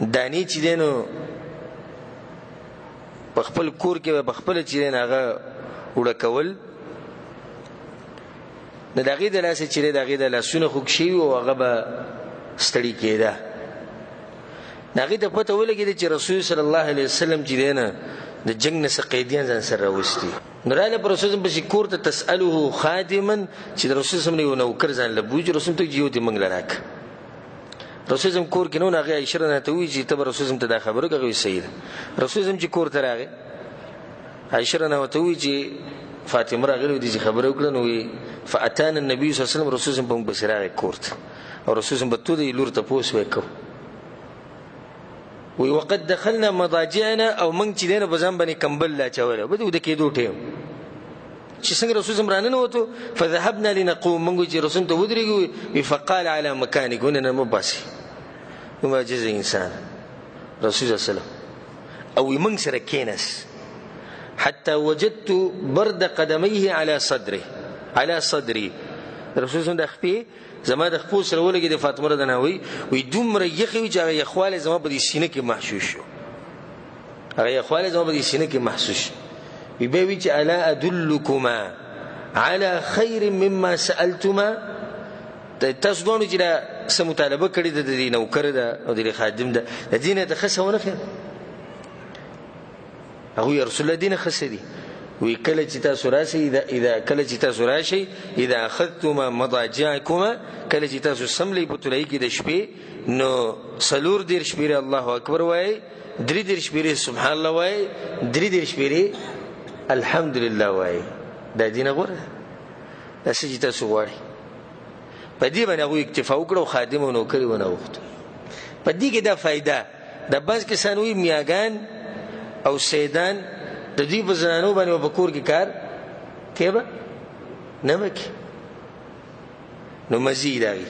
دانی چې دی نو په خپل کور کې به په خپله چې دی نو هغه وړه کول د دغې د لاسه چې دغې د لاسونه خوږ شي او هغه به ستړي کېده دغې ته پته ولګېده چې رسول صلی الله علیه وسلم چې دی نه د جنگ نه څه قیدیان ځان سره راوستي نو راله پر رسول پسې کور ته تسأله خادما چې د رسول سم نه یو نوکر ځان له بوج رسول ته یو دې منګل راک رسول سم کور کې نو هغه عشره نه ته وی چې ته رسول سم ته دا خبره کوي سید رسول سم چې کور ته راغی عائشه رنه وته وی چې فاطمه راغلی دي چې خبره وکړه نو وی فاتان النبي صلی الله علیه وسلم رسول الله په بصراغه کورت او رسول الله بتو دی لور ته پوس وکړ وی وقد دخلنا مضاجعنا او من چې دینه بزن باندې کمبل لا چوره بده د کېدو ټیم چې څنګه رسول زم رانه وته فذهبنا لنقوم موږ چې رسول ته ودرېږو فقال على مكانك هنا مباسي وما جزء انسان رسول الله صلی الله علیه وسلم او موږ سره کینس حتى وجدت برد قدميه على صدره على صدري رسول صلی الله علیه زما د خپل سره ولګي د فاطمه رضی الله وی وی دومره یخي وی چې هغه خواله زما په سینه کې محسوس شو هغه خواله زما په سینه کې محسوس شو وی به وی چې الا ادلکما على خير مما سالتما ته تاسو غواړئ چې دا سم مطالبه کړی د دې نوکر ده او د خادم ده د دینه د خسونه خیر هغه رسول الله دینه خسدي وی کله چې تاسو راشي اذا اذا کله چې تاسو راشي اذا اخذتما مضاجعكما کله چې تاسو سملې په تلای کې د شپې نو سلور دیر شپې الله اکبر وای درې دیر شپې سبحان الله وای درې دیر شپې الحمدلله وای دا دینه غره دا چې تاسو غواړئ په دې باندې هغوی اکتفا وکړه او خادم او نوکر یې ونه غوښتل په دې کې دا فایده د بعض کسان وایي میاګان او سیدان د دوی په زنانو باندې په کور کې کار کوي به نه به کوي نو مزي دا وي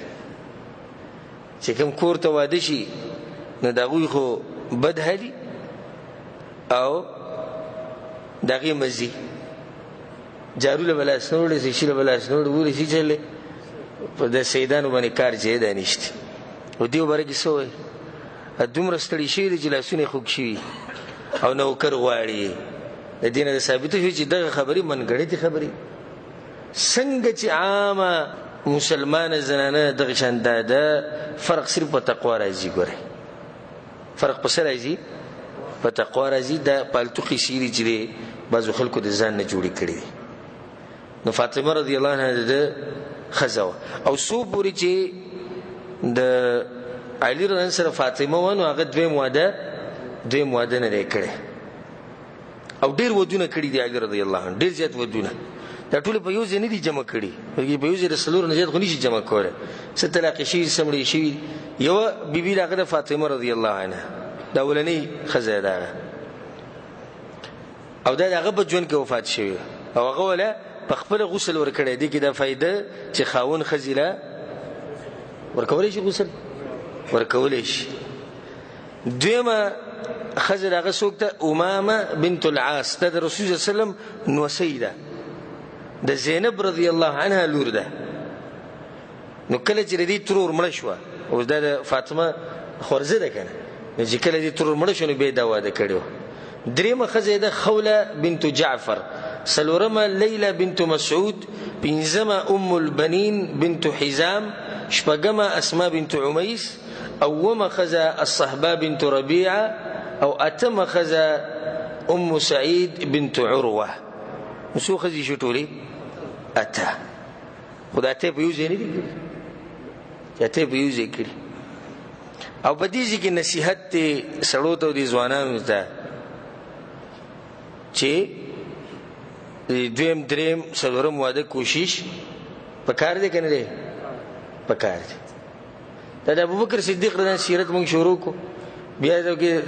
چې کوم کور ته واده شي نو د هغوی خو بد هلي او دغه مزي جارو له بلاس نور له شي له بلاس نور ور شي چې په د سیدانو باندې کار چې ده نشته و دیو بره کې سوې دومره ستړي شي چې لاسونه خوږ شي او نوکر غواړي د دین د ثابت شو چې دغه خبري منګړې دي خبري څنګه چې عامه مسلمان زنانه دغه شان ده فرق صرف په تقوا راځي ګوره فرق په سره راځي په تقوا راځي د پالتو قصې دي چې بعضو خلکو د ځان نه جوړې کړي نو فاطمه رضی الله عنها د خزو او سو پوری چې د علی رضی سره فاطمه ونه هغه دوی مواده دوی مواده نه کړي او ډیر ودونه کړی دی علی رضی الله عنه ډیر زیات ودونه دا ټول په یو ځای نه دي جمع کړي په یو ځای رسولور نه زیات خو نشي جمع کوله څه طلاق شي سمړي شي یو بیبي راغه د فاطمه رضی الله عنها دا ولني خزه دا او دا هغه په ژوند کې وفات شوی او هغه ولا په خپل غسل ور کړی دی کې دا فائدہ چې خاون خزیله ورکول شي غسل ورکول شي دویمه خزه دغه څوک ته امامه بنت العاص ته د رسول الله سلام نو سیده د زینب رضی الله عنها لور ده نو کله چې دې ترور مړ شو او د فاطمه خورزه ده کنه نو چې کله دې ترور مړ شو نو به دا واده کړو دریمه خزه ده خوله بنت جعفر سلورمه ليلى بنت مسعود بنزمة أم البنين بنت حزام شبقمة أسماء بنت عميس اومه خزه الصحبه بنت ربيعه او اتمه خزه ام سعيد بنت عروه مسو خزي شټولي اته خدای ته په یو ځای نه دي کړی ته په یو ځای کړی او په دې کې نصيحت ته سړو ته دي ځوانانو ته چې دویم دریم سلورم واده کوشش پکار دی کنه دی پکار دی دا د ابوبکر صدیق رضی الله سیرت مونږ شروع کو بیا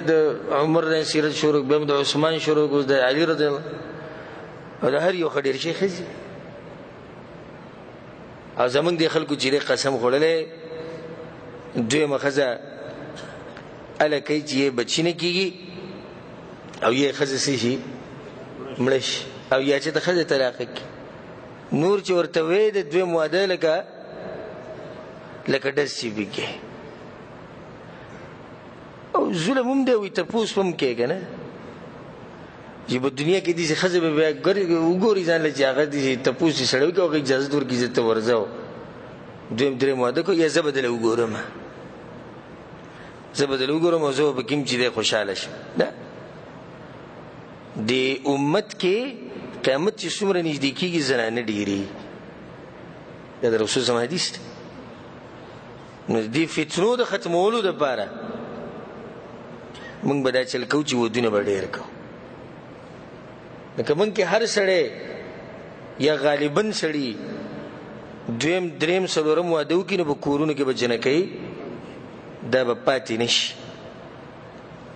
د عمر رضی سیرت شروع بیا د عثمان شروع کو د علی رضی الله او د هر یو خډیر شي خزي او زمونږ د خلکو چې قسم خړلې دوی مخزه اله کوي چې بچینه کیږي او یې خزه سي شي مړش او یا چې د خزه طلاق کی نور چې ورته وې د دوی مواده لکه لکه د سی بي کې او ظلم هم دی وي ته پوس هم کې کنه چې په دنیا کې دي چې خزه به بیا ګوري وګوري ځان لږه هغه دي ته پوس سره وي کوي اجازه ورکړي چې ته ورځاو دویم درې مواده کو یا زبدل وګورم زبدل وګورم او زه به کوم چې خوشاله شم نه د امت کې قیامت چې څومره نږدې کېږي زنانه ډېرې دا د رسول صلی حدیث دی نو د فتنو د ختمولو دپاره موږ به دا چل کوو چې ودونه به ډېر کوو لکه موږ کې هر سړی یا غالبا سړی دویم دریم څلورم واده وکړي نو په کورونو کې به جنکۍ دا به پاتې نه شي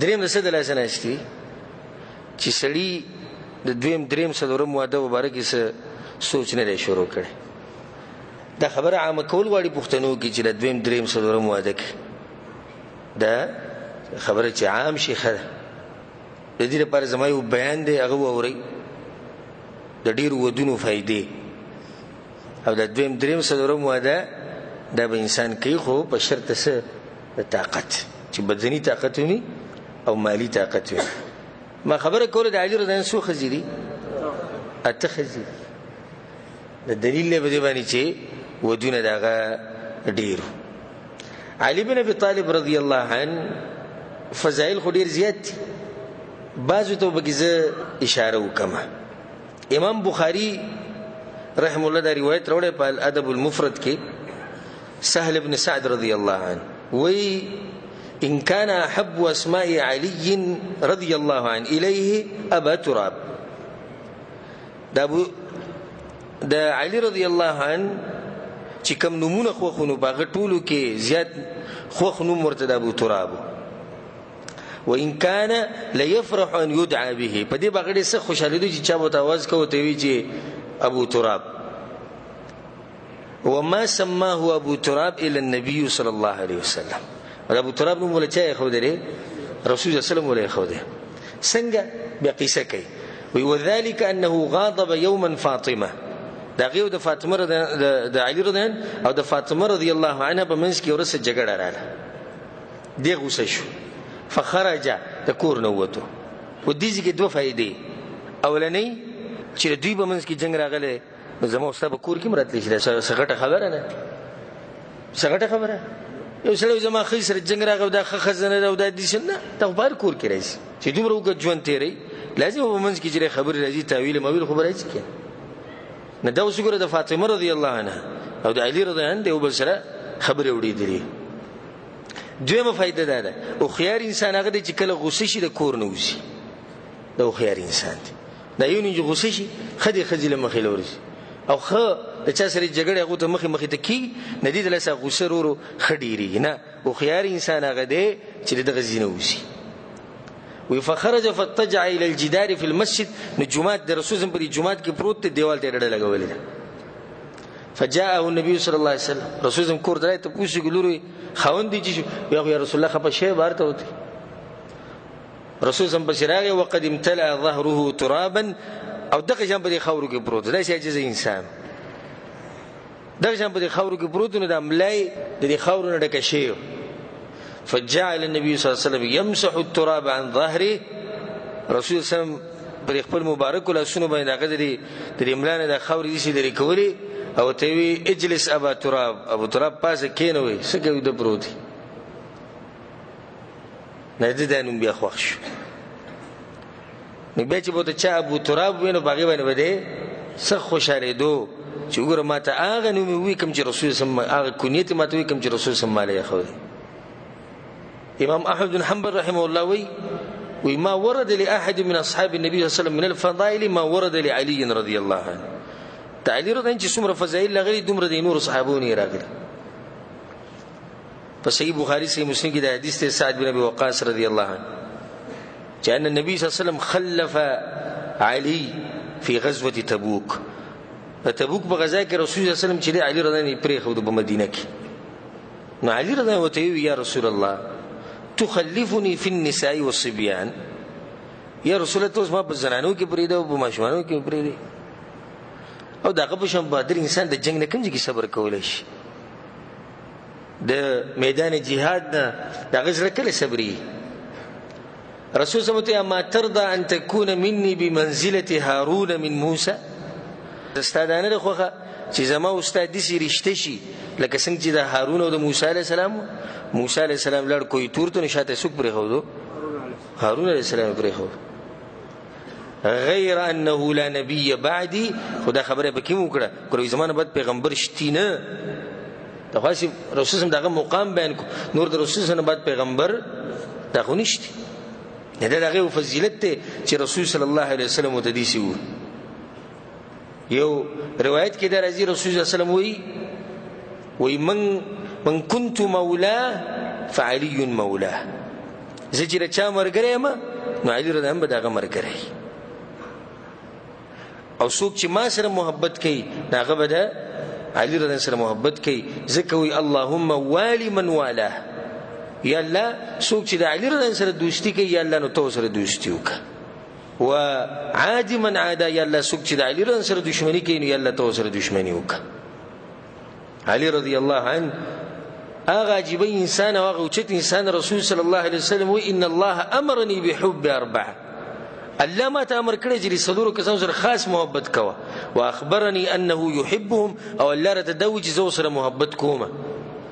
دریم د څه د لاسه نشتی چې سړی د دویم دریم څلورم واده وباره کې څه سوچ نه لري شروع کړي دا خبره عامه کول غواړي پښتنو کې چې د دویم دریم څلورم واده کې دا خبره چې عام شي خره د دې لپاره زما یو بیان دی هغه ووري د ډیر ودونو فائدې او د دویم دریم څلورم واده دا به انسان کوي خو په شرط سره د طاقت چې بدني طاقت وي او مالی طاقت وي ما خبره کوله د علي رضی الله عنه خزي دي اته خزي د دلیل نه بده باندې چې ودونه دغه ډیر علي بن ابي طالب رضی الله عنه فضائل خو ډیر زیات دي بعضو ته به زه اشاره وکم امام بخاری رحم الله دا روایت راوړی په الادب المفرد کې سهل بن سعد رضی الله عنه وی ان كان احب اسماء علي رضي الله عنه اليه ابا تراب دا ابو دا علي رضي الله عنه چې کم نمونه خو خونو باغ ټولو کې زیات خو خونو مرتد ابو تراب وان كان ليفرح ان يدعى به په دې بغړې سره خوشاله دي چې چا متواز کوي ته وی چې ابو تراب وما سماه ابو تراب الى النبي صلى الله عليه وسلم دا ابو تراب نوم ولا چا خو درې رسول الله صلی الله علیه وسلم ولا خو درې څنګه بیا قصه کوي وی وذلك انه غاضب يوما فاطمه دا غيو د فاطمه رضی د علي رضی او د فاطمه رضی الله عنها په منځ کې ورسره جګړه رااله دی غوسه شو فخرج د کور نه وته و دې کې دوه فائدې اولنې چې دوی په منځ کې جنگ راغله زمو ستا په کور کې مرتلی شي سغټه خبره نه سغټه خبره یو سړی زما خې سره جنگ راغو دا خزنه دا د دې شنه ته بار کور کې راځي چې دومره وګ ژوند تیری لازم په منځ کې چې خبره راځي تعویل مویل خبره راځي کې نه دا اوس ګره د فاطمه رضی الله عنها او د علی رضی الله عنه یو بل سره خبره وړي دي دویمه فائدہ ده ده او خيار انسان هغه چې کله غوسه شي د کور نه وځي د خيار انسان دی دا یو نجو غوسه شي خدي خزي له مخې لوري او خ د چا سره جګړه غو ته مخې مخې ته کی نه دي د لاسه غوسه رورو خډيري نه او خيار انسان هغه دی چې دغه زینه وسی وی فخرج فتجع الى الجدار في المسجد نو جمعات د رسول زم پر جمعات کې پروت دی دیوال ته ډډه لګولې ده فجاءه النبي صلى الله عليه وسلم رسول زم کور درای ته پوښتنه ګلوري خوند دي چې یا رسول الله خپه شی بار ته وته رسول سم پسې راغی وقد امتلأ ظهره ترابا او دغه شان په خاورو کې پروت دا شي چې انسان دغه شان په خاورو کې پروت نو د املای د خاورو نه ډکه شي فجعل النبي صلی الله عليه وسلم يمسح التراب عن ظهره رسول سم پر خپل مبارک لاسونو باندې هغه دې د املانه د خاورې دي چې لري کولی او ته وی اجلس ابا تراب ابو تراب پاسه کینوي سګوي د پروتي نه دې دا نوم بیا خوښ شو نو بیا چې به ته چا ابو تراب وینو باغې باندې به دی څه خوشاله دو چې وګوره ما ته هغه نوم وی کوم چې رسول سم هغه کونیت ما ته وی کوم چې رسول سم مالې خو امام احمد بن حنبل رحمه الله وی وی ما ورد لاحد من اصحاب النبي صلى الله عليه وسلم من الفضائل ما ورد لعلي رضي الله عنه تعالی رضی الله عنه چې څومره فضایل لغلی دومره د نور صحابو نه راغلي په صحیح بخاری صحیح مسلم کې د حدیث ته سعد بن ابي وقاص رضی الله عنه چې ان النبي صلی الله علیه وسلم خلف علي في غزوه تبوک په تبوک په غزا کې رسول الله صلی الله علیه وسلم چې علي رضی الله پرې خو په مدینه کې نو علي رضی الله عنه یا رسول الله تخلفني في النساء والصبيان یا رسول الله ما په زنانو کې پرې ده په ماشومانو کې پرې ده او دغه په شان بادر انسان د جنگ نه کوم چې صبر کولای شي د میدان جهاد نه د غزر کله صبري رسول صلی الله علیه وسلم ما ترضى ان تكون مني بمنزله هارون من موسى استادانه د خوخه چې زما استاد د سي رشته شي لکه څنګه چې د هارون او د موسی عليه السلام موسی عليه السلام لړ کوی تور ته نشاته سوق پرې هودو هارون عليه السلام پرې هودو غیر انه لا نبی بعدی خدا خبره به کیمو کړه پر زمانه بعد پیغمبر شتی نه د خاصی رسول سم دغه مقام بیان کو نور د رسول سم بعد پیغمبر دا خو نشتی نه دغه فضیلت ته چې رسول صلی الله علیه وسلم ته دی سی وو یو روایت کې د رضی رسول الله صلی الله علیه وسلم وی وی من من كنت مولا فعلي مولا زجر چا مرګره ما نو علی رضی هم به دغه مرګره او څوک چې ما سره محبت کوي داغه به ده علی رضی سره محبت کوي ځکه وی اللهم والی من والا یا الله څوک چې د علی رضی سره دوستی کوي یا الله نو تو سره دوستی وکړه و عادی من عادا یا الله سوک چې د علی رضی سره دښمنی کوي نو یا الله تو سره دښمنی وک علی رضی الله عنه اغه عجیب انسان او اغه اوچت انسان رسول صلی الله علیه وسلم و ان الله امرني بحب اربعه الله ما ته امر کړی چې صدور کسان سره خاص محبت کوه واخبرني انه يحبهم او الله رته دوج زو سره محبت کومه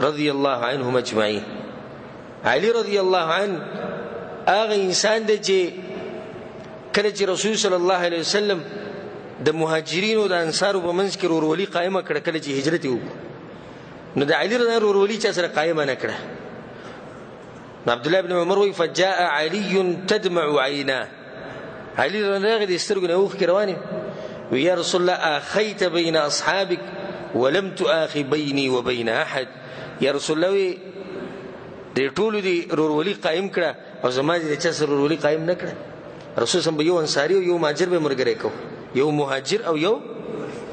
رضی الله عنهم اجمعین علی رضی الله عنه هغه انسان دی چې کله چې رسول صلی الله علیه وسلم د مهاجرین او د انصارو په منځ کې ورورولي قائمه کړه کله چې هجرت وکړ نو د علی رضی ورورولي چا سره قائمه نه کړه عبد الله بن عمر وی فجاء علی تدمع عیناه علي رضی الله د سترګو نه اوخ رواني وی یا رسول الله اخیت بین اصحابک ولم تؤاخي بیني وبین احد یا رسول الله وی د ټولو دی رورولي قائم کړه او زما دې چا سره رورولي قائم نه کړه رسول سم یو انصاری او یو مهاجر به مرګره کو یو مهاجر او یو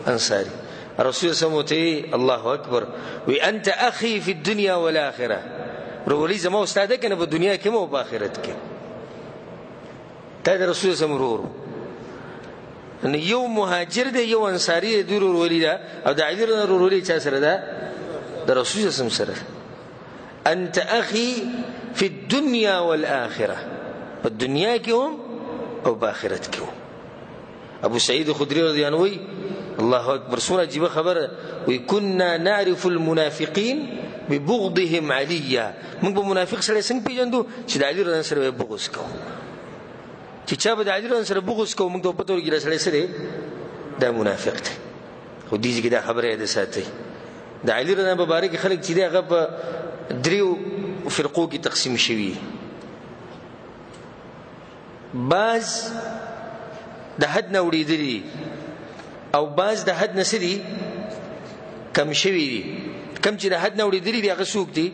انصاری رسول سم ته الله اکبر وی انت اخي في الدنيا والاخره رورولي زما استاد کنه په دنیا کې مو په آخرت کې ته د رسول سم ورور نو یو مهاجر دی یو انصاری دی ورور ولی دا او د علی رضی الله عنه چا سره ده د رسول سم سره انت اخي في الدنيا والاخره په دنیا کې هم او په آخرت کې هم ابو سعید خدری رضی الله عنه وی الله اکبر سوره عجیب خبره وی كنا نعرف المنافقين ببغضهم عليا موږ به منافق سره څنګه پیژندو چې د علی رضی سره بغض کوو چې چا به د علی رضی سره بغض کوو موږ ته پته ورګی سره سره دا منافق دی خو دې کې دا خبره ده ساتي د علی رضی مبارک خلک چې دا غب دریو فرقو کې تقسیم شوی باز د حد نه وړېدلي او باز د حد نه څه دي کم شوي دي کم چې د حد نه وړېدلي دي هغه څوک دي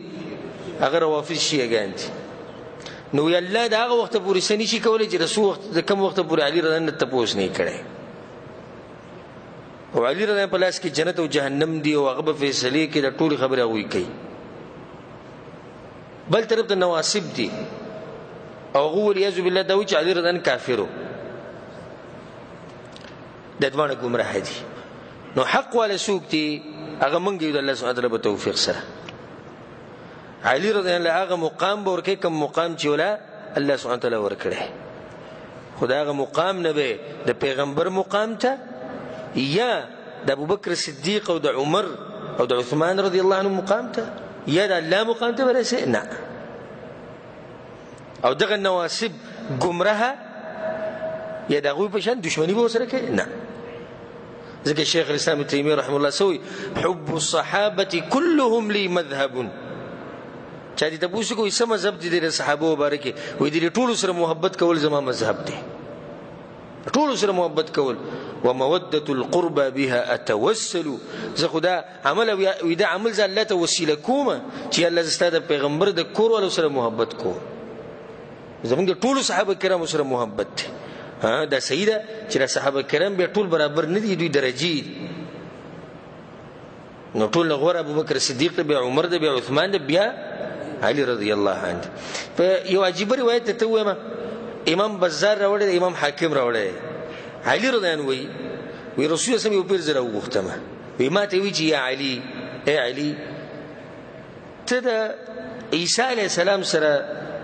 هغه روافض شیعګان دي نو وی الله دا هغه وخت پورې سني شي کولای چې رسو وخت د کم وخت پورې علي رضی الله ته پوس نه کړي او علي رضی الله په لاس کې جنت او جهنم دی او هغه په فیصله کې د ټول خبره وی کوي بل طرف ته نواسب دي او هغه ویل یعذ بالله دا و چې علي رضان کافرو د دوانه گمراه دي نو حق ولا سوق دي هغه مونږ یو د الله سبحانه وتعالى په توفیق سره علي رضی الله هغه مقام به ورکه کوم مقام چې ولا الله سبحانه وتعالى ورکړي خدای هغه مقام نه به د پیغمبر مقام ته یا د ابوبکر صدیق او د عمر او د عثمان رضی الله عنهم مقام ته یا د الله مقام ته ورسې نه او دغه نواسب گمراه یا دغه په شان دښمنی به سره کې نه ځکه شیخ الاسلام تیمیه رحم الله سوی حب الصحابه كلهم لي مذهب چا دې تاسو کوی سم مذهب دي د صحابه مبارکي وې دې ټول سره محبت کول زما مذهب دی ټول سره محبت کول وموده القربى بها اتوسل زه خدا عمل وي دا عمل زه الله ته وسیله کوم چې الله زستاد پیغمبر د کور ول سره محبت کو زمونږ ټول صحابه کرام سره محبت دي ها دا سیده چې صحابه کرام به ټول برابر نه دي دوی درجه نو ټول غوړه ابوبکر صدیق ته بیا عمر ته بیا عثمان ته بیا علي رضی الله عنه په یو عجیب روایت ته وایم امام بزار راوړی امام حاکم راوړی علي رضی الله وی وی رسول سم یو پیر زره وغختمه وی ما ته وی چې یا علي اے علي ته د عیسی علی السلام سره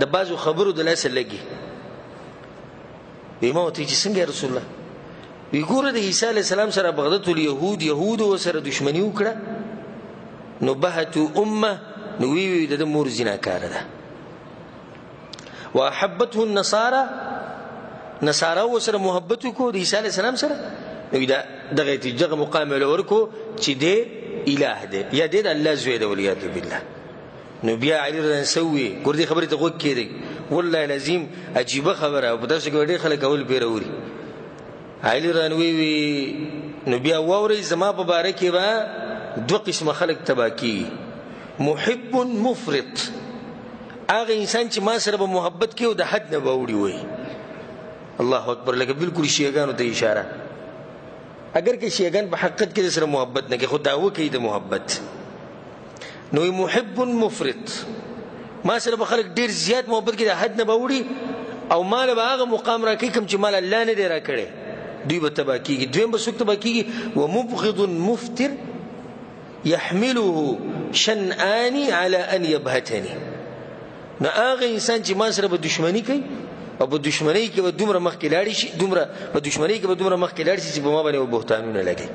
د بازو خبرو د لاس لګي وی ما ته چې څنګه رسول الله وی ګوره د عیسی علی السلام سره بغدت اليهود يهود سره دښمنی وکړه نو بهت امه نو وی وی د مور زناکار ده واحبته النصارى نصارا وسره محبت کو د عیسی علی السلام سره نو دا دغه تی دغه مقام له ورکو چې دی الہ دی یا دی د الله زوی دی ولیاذ بالله نو بیا علی رضی الله سوي ګور دي خبرې ته غوږ کړي والله العظیم عجیب خبره په درس کې ډېر خلک اول پیروري علی رضی وی وی نو بیا ووري زما په باره کې با دوه قسم خلک تبا کی محب مفرط هغه انسان چې ما سره به محبت کوي او د حد نه باوړي وي الله اکبر لکه بالکل شیګانو ته اشاره اگر که شیګان په حقیقت کې سره محبت نه کوي خو دا و کوي د محبت نو محب مفرط ما سره به خلک ډیر زیات محبت کې د حد نه باوړي او مال به هغه مقام راکې کوم چې مال الله نه دی راکړي دوی به تبا کیږي دویم به څوک تبا کیږي و مبغض مفتر يحمله شنآني على ان يبهتني نو هغه انسان چې ما سره به دښمنی کوي او په دښمنی کې به دومره مخکې لاړ شي دومره په دښمنی کې به دومره مخکې لاړ شي چې په ما باندې بهتانونه لګي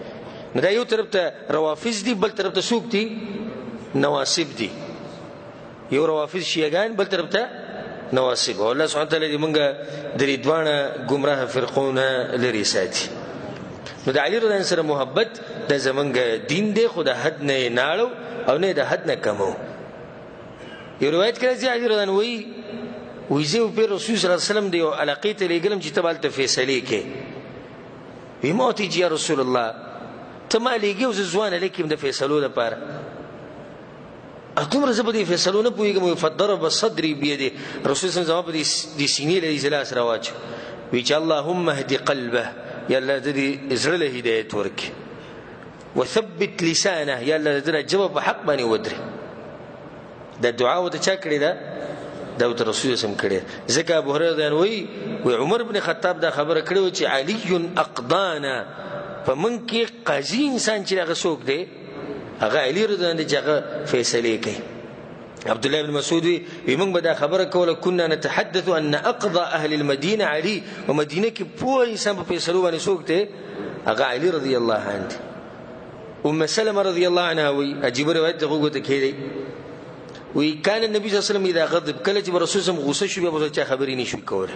نو دا یو طرف ته روافض دي بل طرف ته سوق دي نواسب دي یو روافض شیعاګان بل طرف ته نواسب الله سبحانه تعالی دې مونږه د ریدوانه گمراه فرقونه لري ساتي نو د علی رضوان سره محبت د زمونږ دین دی خو د حد نه ناړو او نه د حد نه کمو یو روایت کړی چې علی رضوان وایي ویزه په رسول صلی الله علیه وسلم دی او علاقه ته لګلم چې تبالته فیصله کې وی ما ته جی رسول الله ته ما لېږي او زه ځوانه لیکم د فیصلو لپاره اتمره زه په دې فیصلو نه پوهېږم فضرب صدري بيدي رسول الله زما په دې سینې لري زلاس راواچ وی چې اللهم اهدي قلبه یا الله دې زړه له هدایت ورکړي وثبت لسانه یا الله دې جواب حق باندې ودري د دعا او د چا کړی دا د رسول سم کړی ځکه ابو هريره دین وی وی عمر ابن خطاب دا خبره کړو چې علی اقدانا په من کې قاضي انسان چې هغه څوک دی هغه علی رضی الله چې هغه فیصله کوي عبد الله بن مسعود وی موږ به دا خبره کوله كنا نتحدث ان اقضى اهل المدينه علي ومدينه کې پوه انسان په فیصلو باندې څوک دی هغه علی رضی الله عنه ام سلمہ رضی الله عنها وی عجیب روایت دغه ګوته کړي وی کان النبي صلی الله علیه وسلم اذا غضب کله چې رسول سم غوسه شو به ځکه خبرې نشو کوله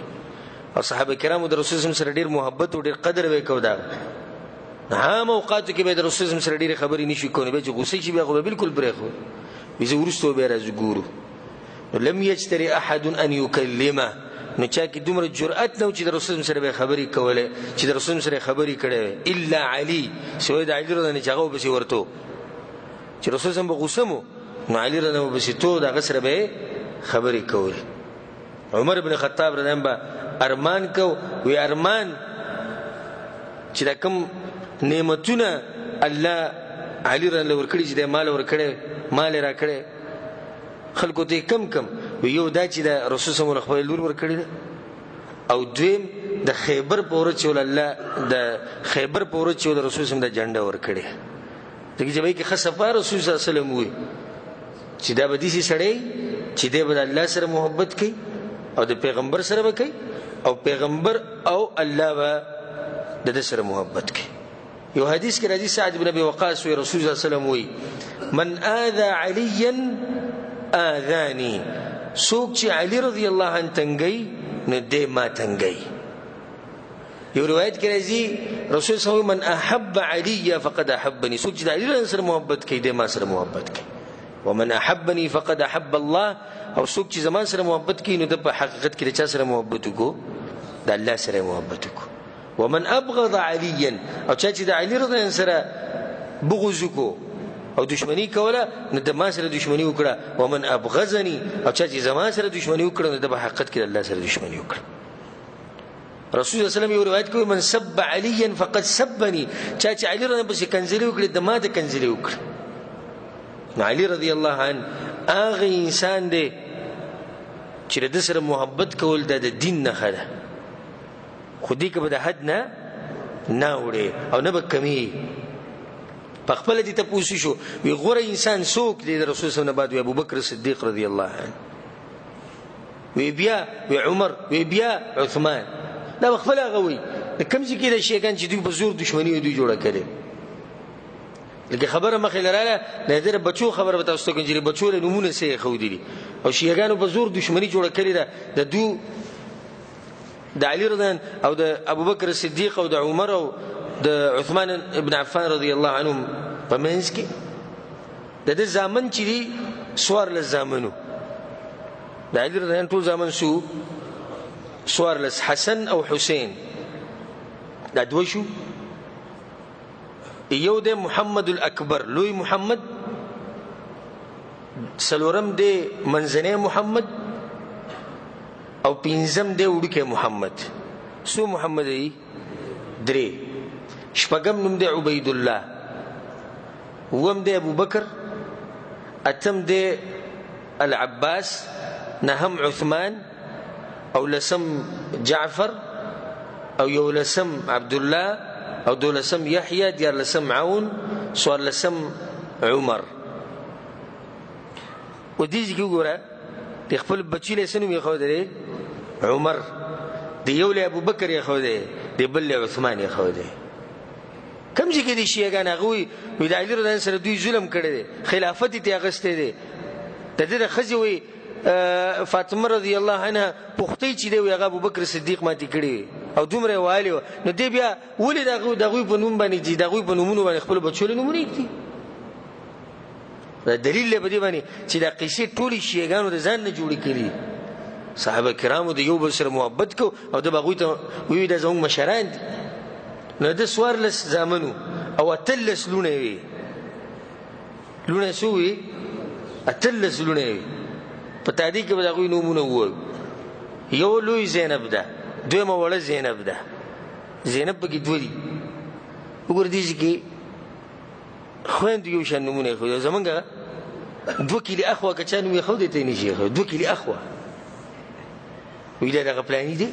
او صحابه کرامو د رسول سم سره ډیر محبت او ډیر قدر وکاو دا عام اوقات کې به د رسول سم سره ډیر خبرې نشو کوله به چې غوسه شي به خو بالکل پرې خو وی زه ورستو به راځ ګورو لم یجتر احد ان یکلمه نو چا کې دومره جرأت نه و چې د رسول سره به خبرې کولې چې د رسول سره خبرې کړې الا علی سوی د علی رضی نه چاغو بسی ورته چې رسول سم غوسه مو نو علی رضی نه بسی تو د غسر به خبرې کولې عمر ابن خطاب رضی الله ارمان کو وی ارمان چې دا کوم نعمتونه الله علی رضی الله ورکړي چې د مال ورکړي مال راکړي خلکو ته کم کم وی یو دا چې د رسول صلی الله خپل لور ور کړی ده او دویم د خیبر پور چې ول الله د خیبر پور چې ول رسول صلی الله د جنډه ور کړی دغه چې به کې خصفه رسول صلی الله علیه وسلم وی چې دا به دي سړی چې دی به الله سره محبت کوي او د پیغمبر سره به کوي او پیغمبر او الله به د سره محبت کوي یو حدیث کې راځي سعد بن ابي وقاص وی رسول الله صلی الله علیه وسلم وی من اذى عليا اذاني سوق چې علي رضی الله عنه تنګي نو دې ما تنګي یو روایت کې راځي رسول صلی الله من احب عليا فقد احبني سوق چې علي رضی سره محبت کوي دې ما سره محبت کوي ومن احبني فقد احب الله او سوق چې زما سره محبت کوي نو د په حقیقت کې د چا سره محبت وکړو د الله سره محبت وکړو ومن ابغض عليا او چا چې د علي رضی الله سره بغض کو او دشمنی کوله نو د ما سره دشمنی وکړه ومن ابغضني او چا چې زما سره دشمنی وکړه نو د حقیقت کې الله سره دشمنی وکړه رسول الله صلی الله علیه وسلم یو روایت کوي من سب عليا فقد سبني چا چې علي رضی الله کنځلې وکړي د ما د کنځلې وکړه علي رضی الله عنه هغه انسان دی چې د سره محبت کول د دین نه خره خو دې کې به د حد نه نه وړي او نه به کمی په خپل دي ته پوسی شو وی غوره انسان څوک دی د رسول صلی الله علیه وسلم ابو بکر صدیق رضی الله عنه وی بیا وی عمر وی بیا عثمان دا خپل غوي د کم ځکه د شیطان چې دوی په زور دښمنی دوی جوړه کړي لکه خبره مخې لراله د دې بچو خبره به تاسو ته کوم چې بچو له نمونه سي خو دي او شیګانو په زور دښمنی جوړه کړي ده د دوی د علی رضی او د ابوبکر صدیق او د عمر او د عثمان ابن عفان رضی الله عنهم په منځ کې د دې ځامن چې دي سوار له ځامنو د علی رضی ټول ځامن شو سوار له حسن او حسین دا دوه شو یو د محمد الاکبر لوی محمد سلورم دی منځنی محمد او پنځم دی وړوکی محمد سو محمد دی درې شپږم نوم دی عبید الله وم دی ابو بکر اتم دی العباس نهم عثمان او لسم جعفر او یو لسم عبد الله او دولسم یحیی دیار لسم عون سوار لسم عمر و دې ځکه وګوره د خپل بچی له سنو یې خو درې عمر د یو له ابو بکر یې خو درې د بل له عثمان یې خو درې کم ځکه دي شیګان هغه وی د علی رضی الله سره دوی ظلم کړی دی خلافت ته اغستې دی د دې خځې وی فاطمه رضی الله عنها پوښتې چې دی هغه ابو بکر صدیق ماتې کړی او دومره والی نو دی بیا ولې د هغوی د هغوی په نوم باندې چې د هغوی په نومونو باندې خپل بچو له نومونه ږدي دا دلیل دی په دې باندې چې دا قصې ټولې شیعګانو د ځان نه جوړې کړي صحابه کرامو د یو بل سره محبت کو او د هغوی ته وی د زموږ مشران دي نو د سوارلس زامنو او اتلس لونه وي لونه سوي اتلس لونه وي په تادی کې به دا غوي نومونه وو یو لوی زینب ده دویمه وړه زینب ده زینب پکې دوه دي وګور دي چې خويند یو شان نمونه خو زمونږه دوه کلی اخوا کچا نوم خو دې ته نشي خو دوه کلی اخوا ویله دغه پلاني دي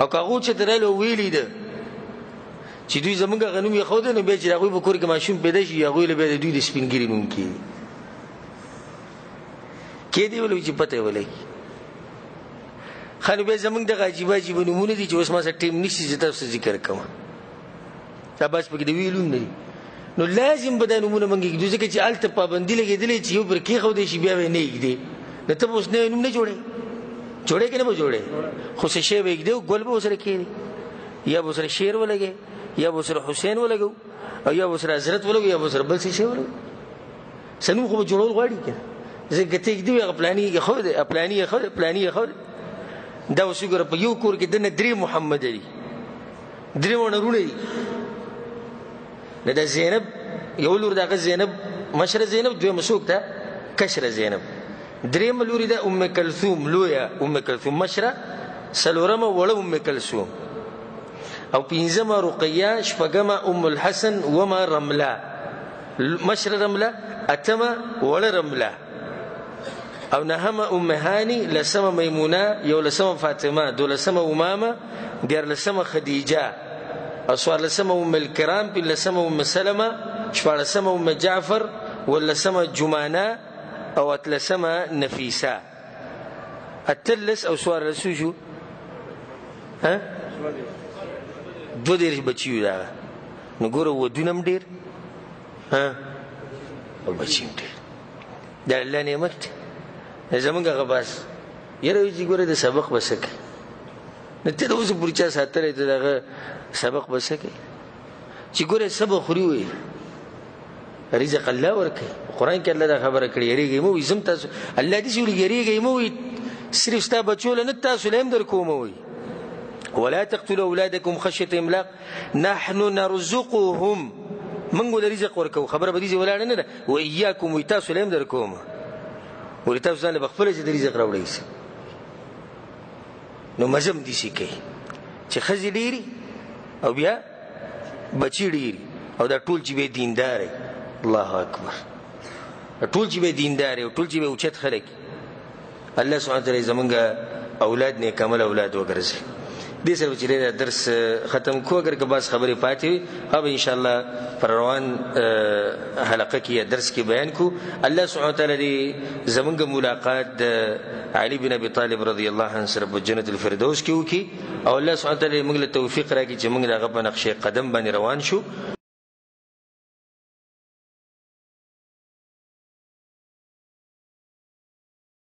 او کاغو چې درلو ویلی ده چې دوی زمونږ غنوم یې خو ده نو به چې هغه په کور کې ماشوم پیدا شي هغه له به دوی د سپینګری نوم کې کې دی ولوي چې پته ولګي خلک به زمونږ د عجیب عجیب نمونه دي چې اوس ما سره ټیم نشي چې تاسو ذکر کوم دا بس پکې د ویلون نه نو لازم به دا نمونه مونږ کې ځکه چې الته پابندي لګېدلې چې یو پر کې خو دې شي بیا به نه یګدي نو ته اوس نه نوم نه جوړې جوړې کنه به جوړې خو څه شی به یګدي ګل به وسره کې یا به سره شیر ولګي یا به سره حسین ولګو او یا به سره حضرت ولګو یا به سره بل څه شی ولګو سنو خو جوړول غواړي کنه ځکه ته یګدي هغه پلاني کې خو دې پلاني خو دې پلاني خو دا وسګره په یو کور کې د درې محمد دی درې ونه رونه دي نه د زینب یو لور دغه زینب مشره زینب دوی مسوک ده کشره زینب درې ملوري ده ام کلثوم لویا ام کلثوم مشره سلورم وړه ام کلثوم او پنځمه رقیه شپږمه ام الحسن وما رمله مشره رمله اتمه وړه رمله او نهمه ام هانی لسمه میمونه یو لسمه فاطمه دو لسمه امامه دیر لسمه خدیجه او سوار لسمه ام الکرام پی لسمه ام سلمه شپار لسمه ام جعفر ولسمه جمانه او اتلسمه نفیسه اتلس او سوار لسو شو ها دو دیر بچیو دا نو ګوره ودونم ډیر ها ول بچیم ته د الله نعمت زمونږ غباس یره وی ګوره د سبق بسکه نو ته اوس پرچا ساتره ته دغه سبق بسکه چې ګوره سبق خوري وي رزق الله ورکه قران کې الله دا خبره کړې یریږي مو زم تاسو الله دې شوري یریږي مو صرف ستا بچو له تاسو لهم در کوم وي ولا تقتلوا اولادکم خشيه املاق نحن نرزقهم موږ ول رزق ورکو خبره به دې ولاړ نه ده و اياکم وي تاسو لیم درکوم ولې تاسو ځان به خپل چې رزق راوړی شي نو مزم دي شي کوي چې خزي ډيري او بیا بچی ډيري او دا ټول چې به دیندار الله اکبر ټول چې به دیندار او ټول چې به اوچت خلک الله سبحانه وتعالی زمونږ اولاد نه کمل اولاد وګرځي دې سره چې دا درس ختم کو اگر که بس خبرې پاتې وي او ان شاء الله پر روان حلقه کې درس کې بیان کو الله سبحانه وتعالی دې زمونږ ملاقات د علي بن ابي طالب رضی الله عنه سره په جنت الفردوس کې وکي او الله سبحانه وتعالی موږ له توفیق راکړي چې موږ دغه په نقشه قدم باندې روان شو